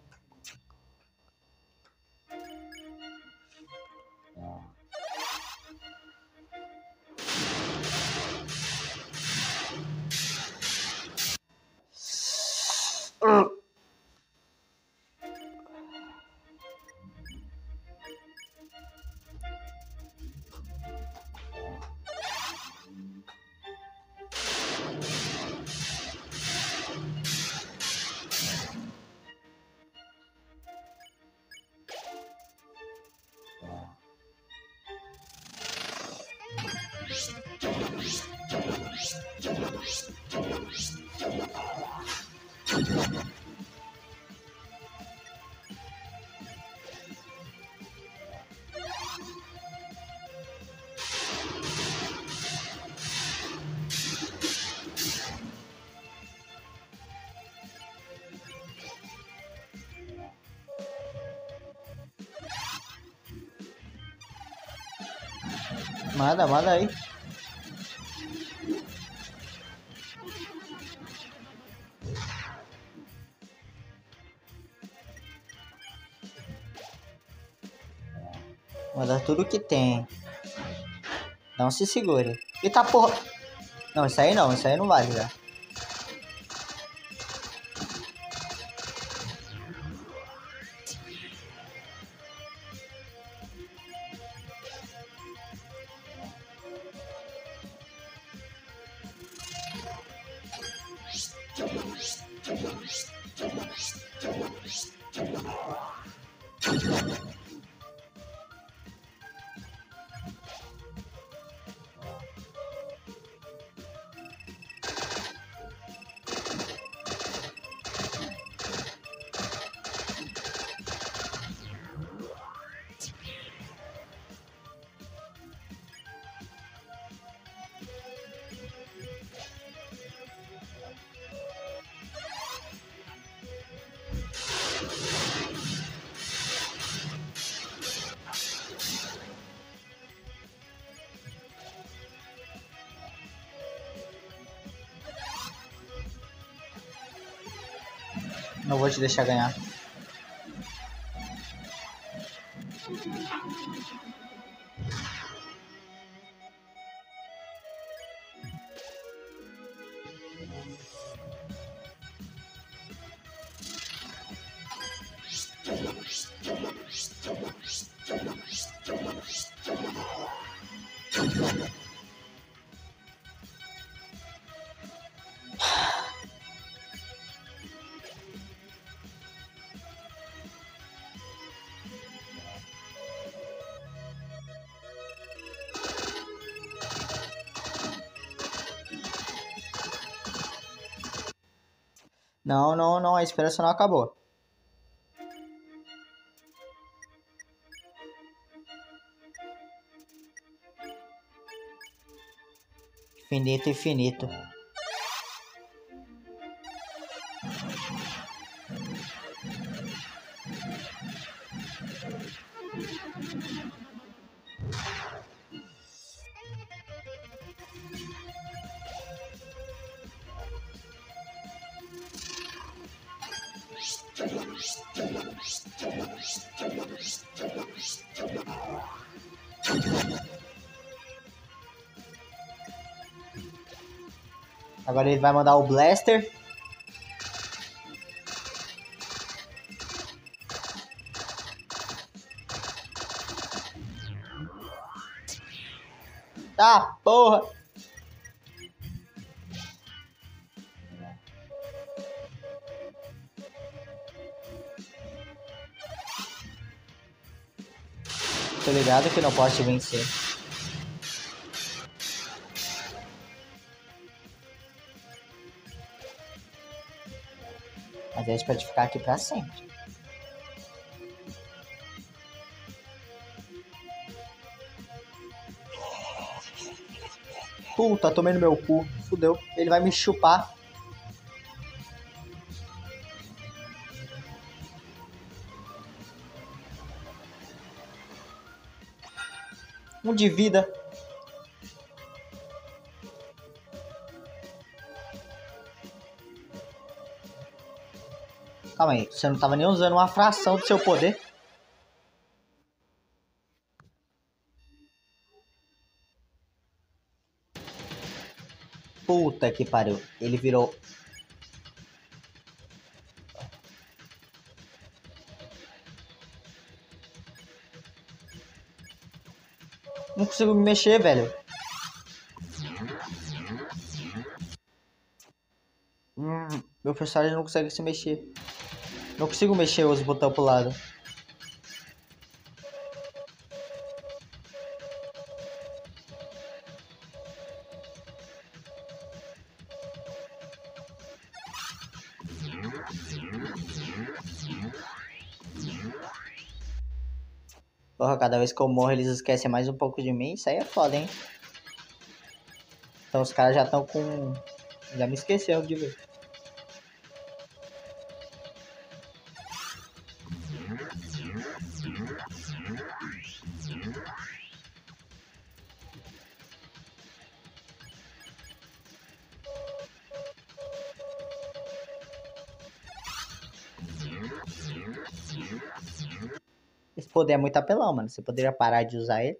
Manda, manda aí. Manda tudo que tem. Não se segure. Eita porra. Não, isso aí não, isso aí não vale já. Não vou te deixar ganhar. Não, não, não, a esperança não acabou. Infinito, infinito. Vai mandar o Blaster. Tá, porra! Tô ligado que não posso vencer. Mas a pode ficar aqui pra sempre. Puta, tomei no meu cu. Fudeu. Ele vai me chupar. Um de vida. Calma aí, você não tava nem usando uma fração do seu poder. Puta que pariu. Ele virou. Não consigo me mexer, velho. Hum, meu personagem não consegue se mexer. Não consigo mexer os botões pro lado. Porra, cada vez que eu morro eles esquecem mais um pouco de mim. Isso aí é foda, hein? Então os caras já estão com... Já me esqueceram de ver. Poder é muito apelão, mano. Você poderia parar de usar ele.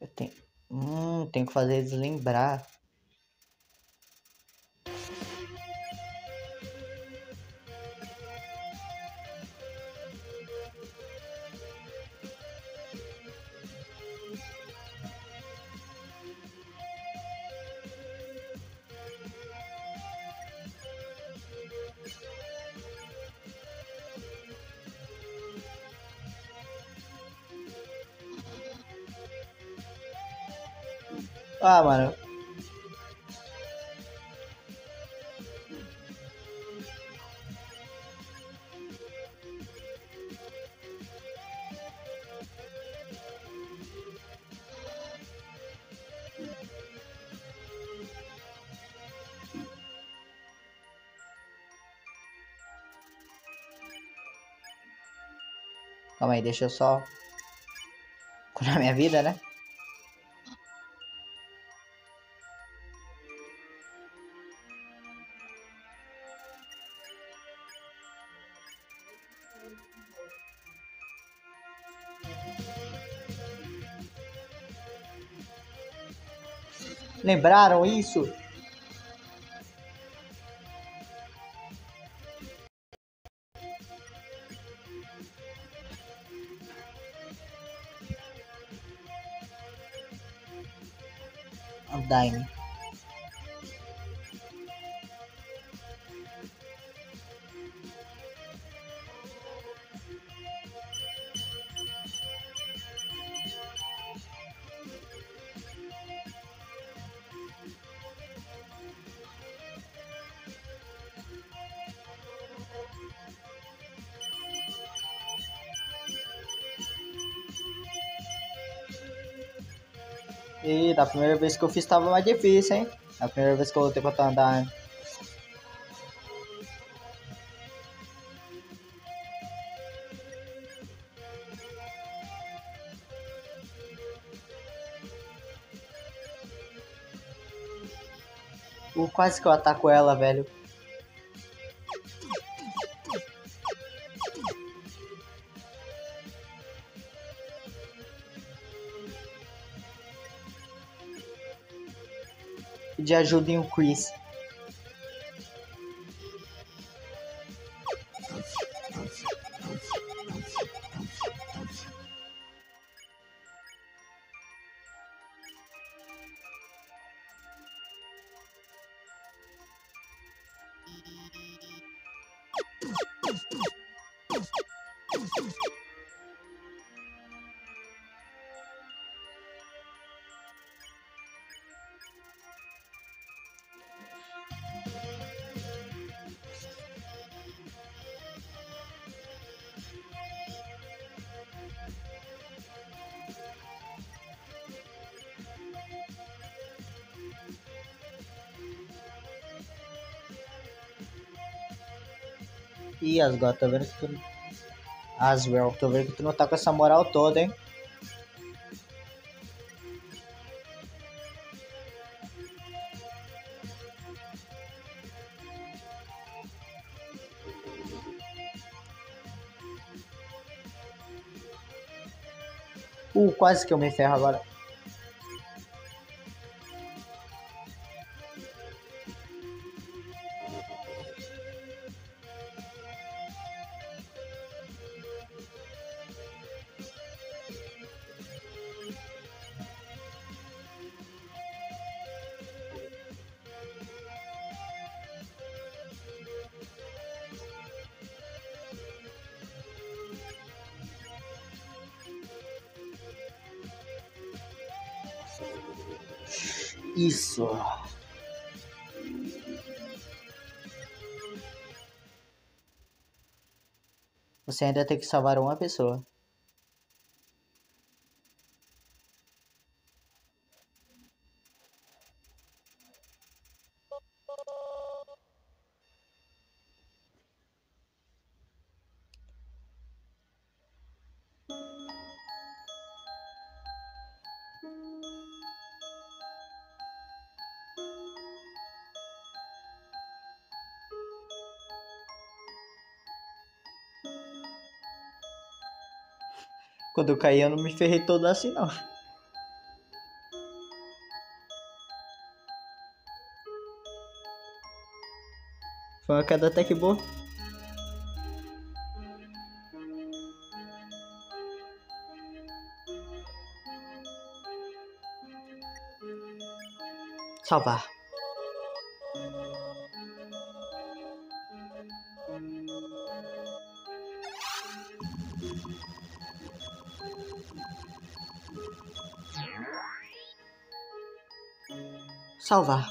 Eu tenho... Hum, tenho que fazer eles lembrar. Deixa eu só curar minha vida, né? Lembraram isso? time Da primeira vez que eu fiz tava mais difícil, hein? A primeira vez que eu voltei pra andar. Quase que eu ataco ela, velho. De ajuda em o Chris. Ih, Asgore, tô vendo que tu. Aswell, tô vendo que tu não tá com essa moral toda, hein? Uh, quase que eu me ferro agora. Isso. Você ainda tem que salvar uma pessoa. Quando eu caí, eu não me ferrei todo assim, não. Foi uma queda até que boa. Salvar. Salvar.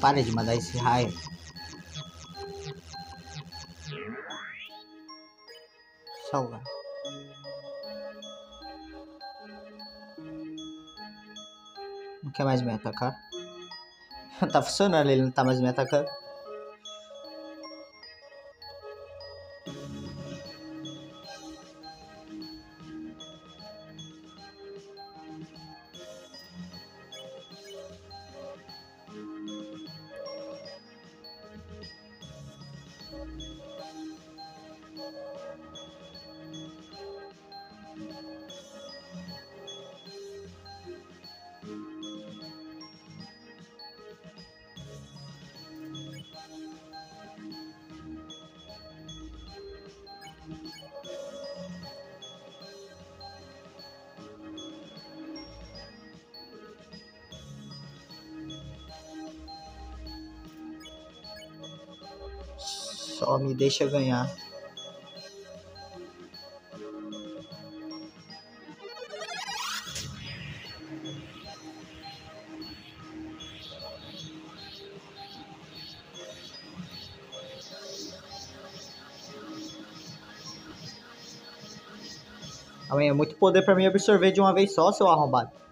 Para de mandar esse raio. Salvar. Não quer mais me atacar? tá funcionando, ele não tá mais me atacando. Deixa ganhar. É muito poder pra mim absorver de uma vez só, seu arrombado.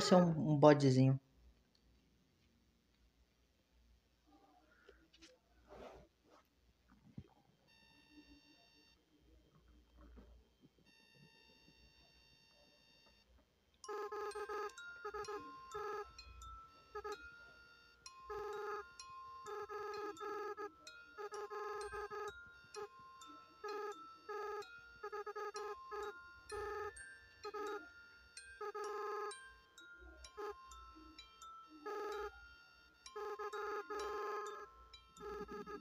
Ser um, um bodezinho.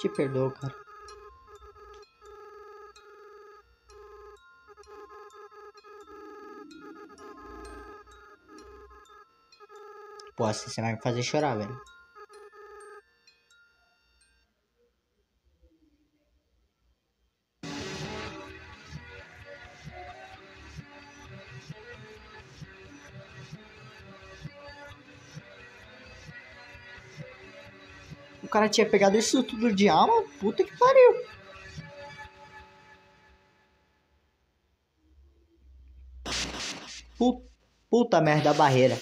Te perdoo, cara. Pô, você vai me fazer chorar, velho. Cara tinha pegado isso tudo de alma, puta que pariu. Puta merda, a barreira.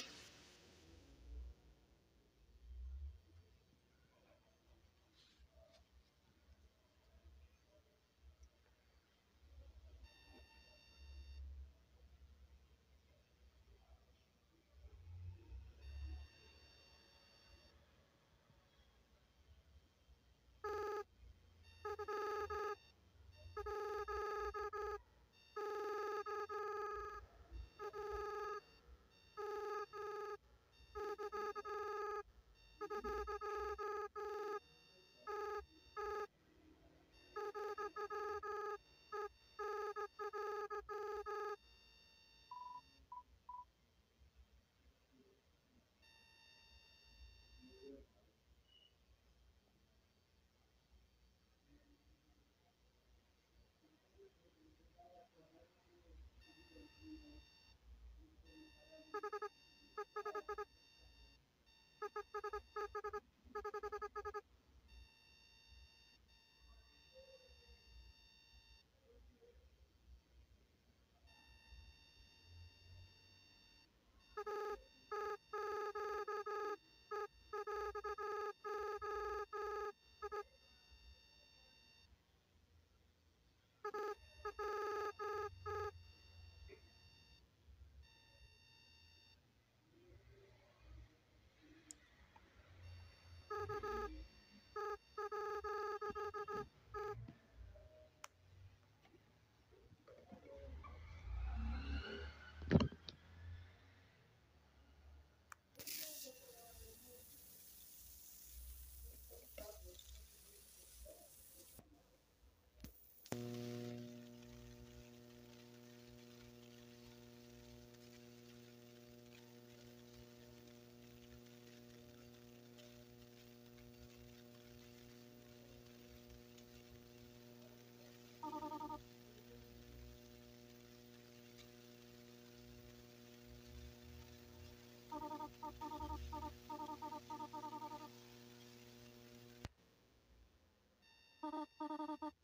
ハハハハ。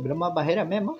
Quebrou uma barreira mesmo.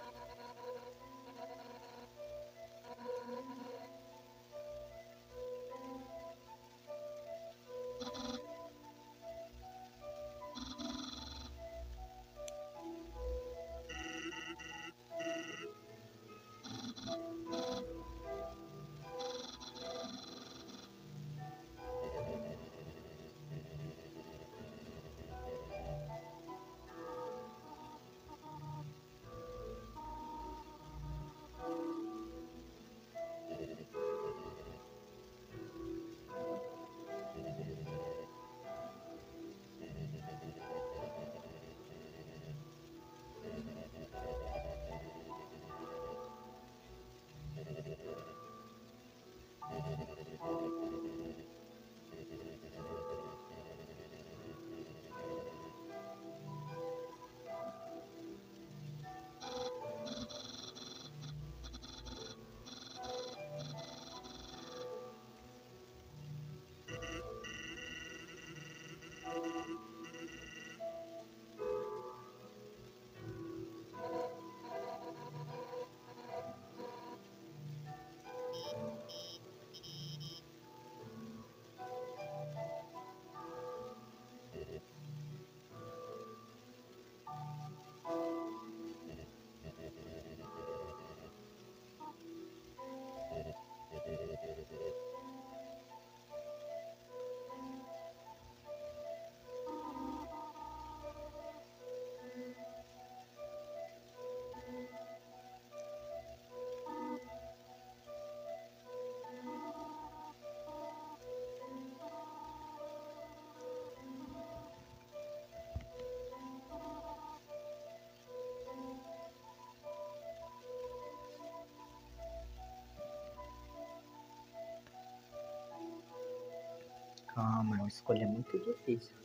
É uma escolha muito difícil.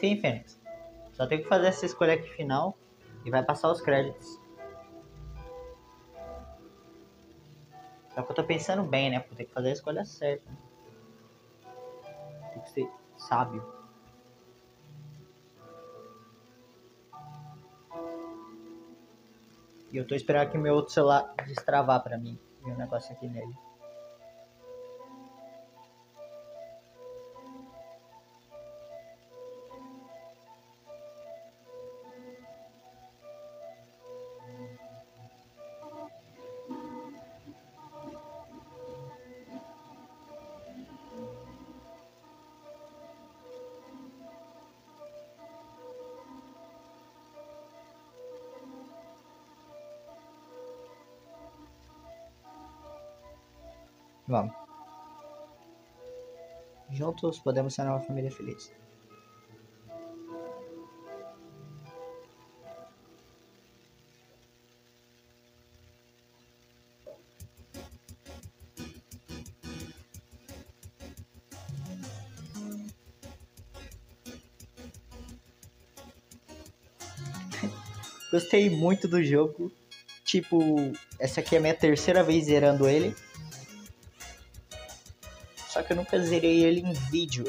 É o fim, Fênix. Só tem que fazer essa escolha aqui final e vai passar os créditos. Só que eu tô pensando bem, né? Porque tem que fazer a escolha certa. Tem que ser sábio. E eu tô esperando aqui meu outro celular destravar pra mim. Ver um negócio aqui nele. Juntos podemos ser uma família feliz. Gostei muito do jogo. Tipo, essa aqui é a minha terceira vez zerando ele. Que eu nunca zerei ele em vídeo.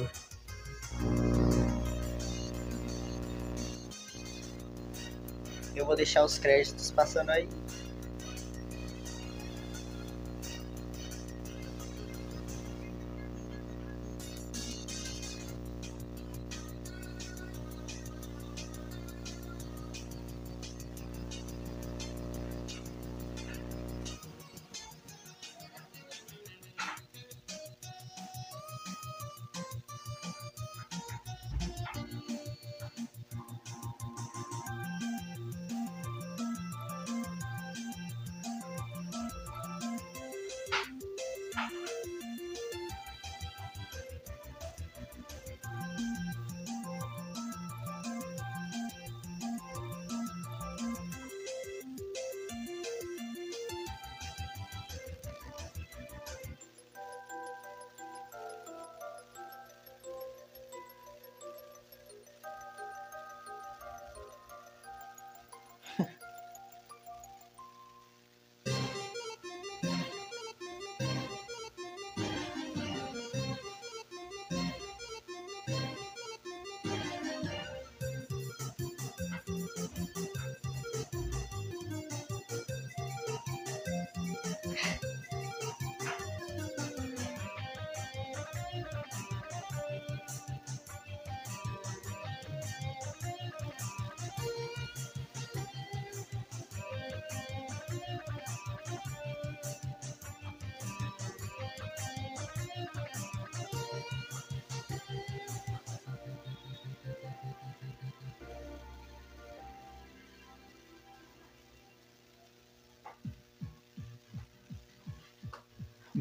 Eu vou deixar os créditos passando aí.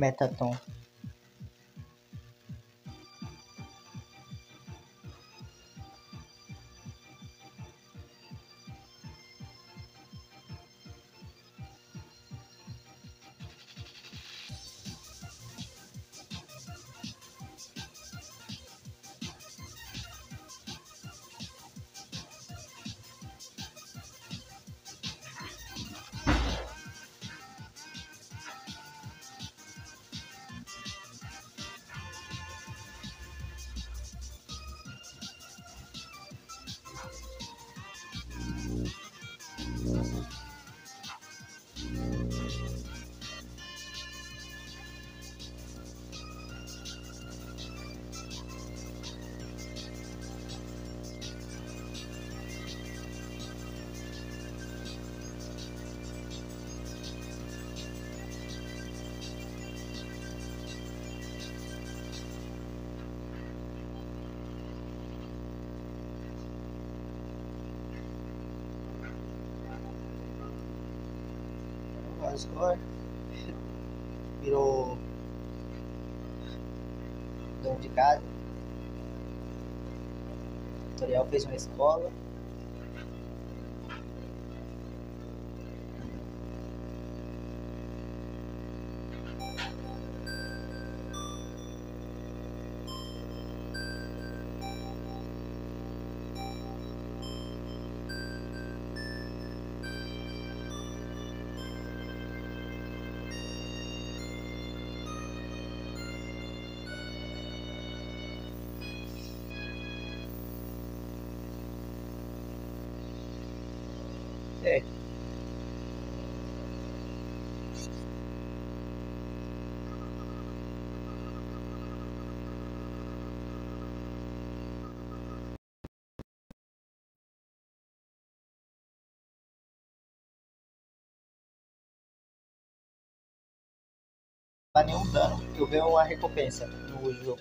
मैं हूँ Tutorial fez uma escola. Dá nenhum dano, eu ganho uma recompensa no jogo.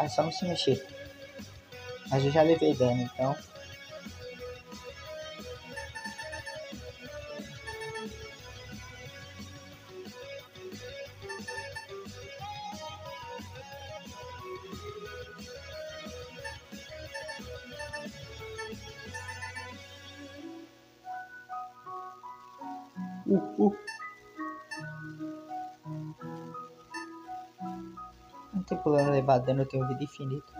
É só não se mexer. Mas eu já levei dano, então. Dano, eu tenho vida infinita.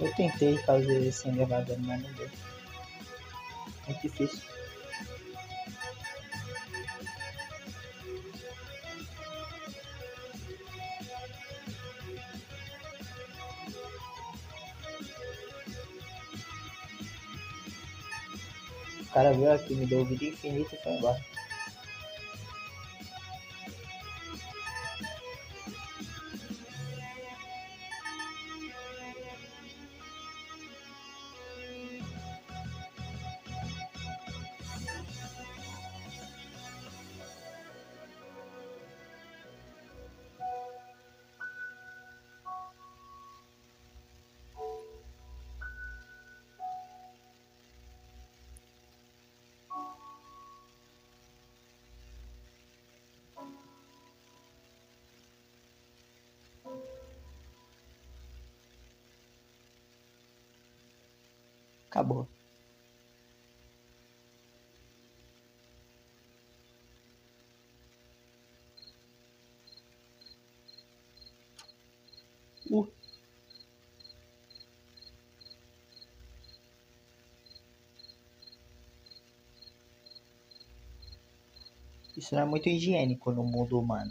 Eu tentei fazer sem dano, mas não deu. Muito difícil. Cara veio aqui, me deu vida infinita e foi embora. Isso não é muito higiênico no mundo humano.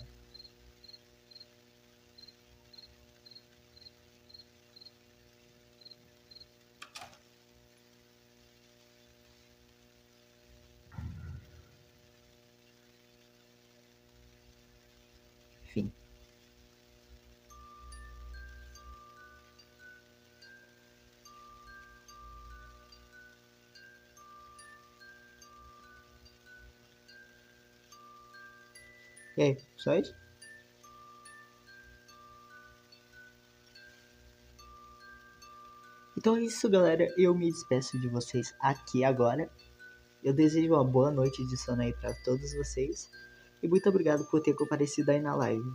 Então é isso, galera. Eu me despeço de vocês aqui agora. Eu desejo uma boa noite de sono aí pra todos vocês. E muito obrigado por ter comparecido aí na live.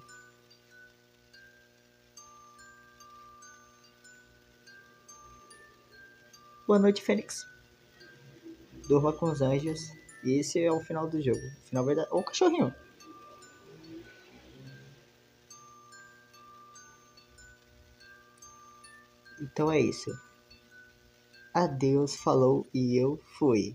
Boa noite, Fênix. Durma com os anjos. E esse é o final do jogo. Final verdade. Ô, cachorrinho. Então é isso. Adeus, falou e eu fui.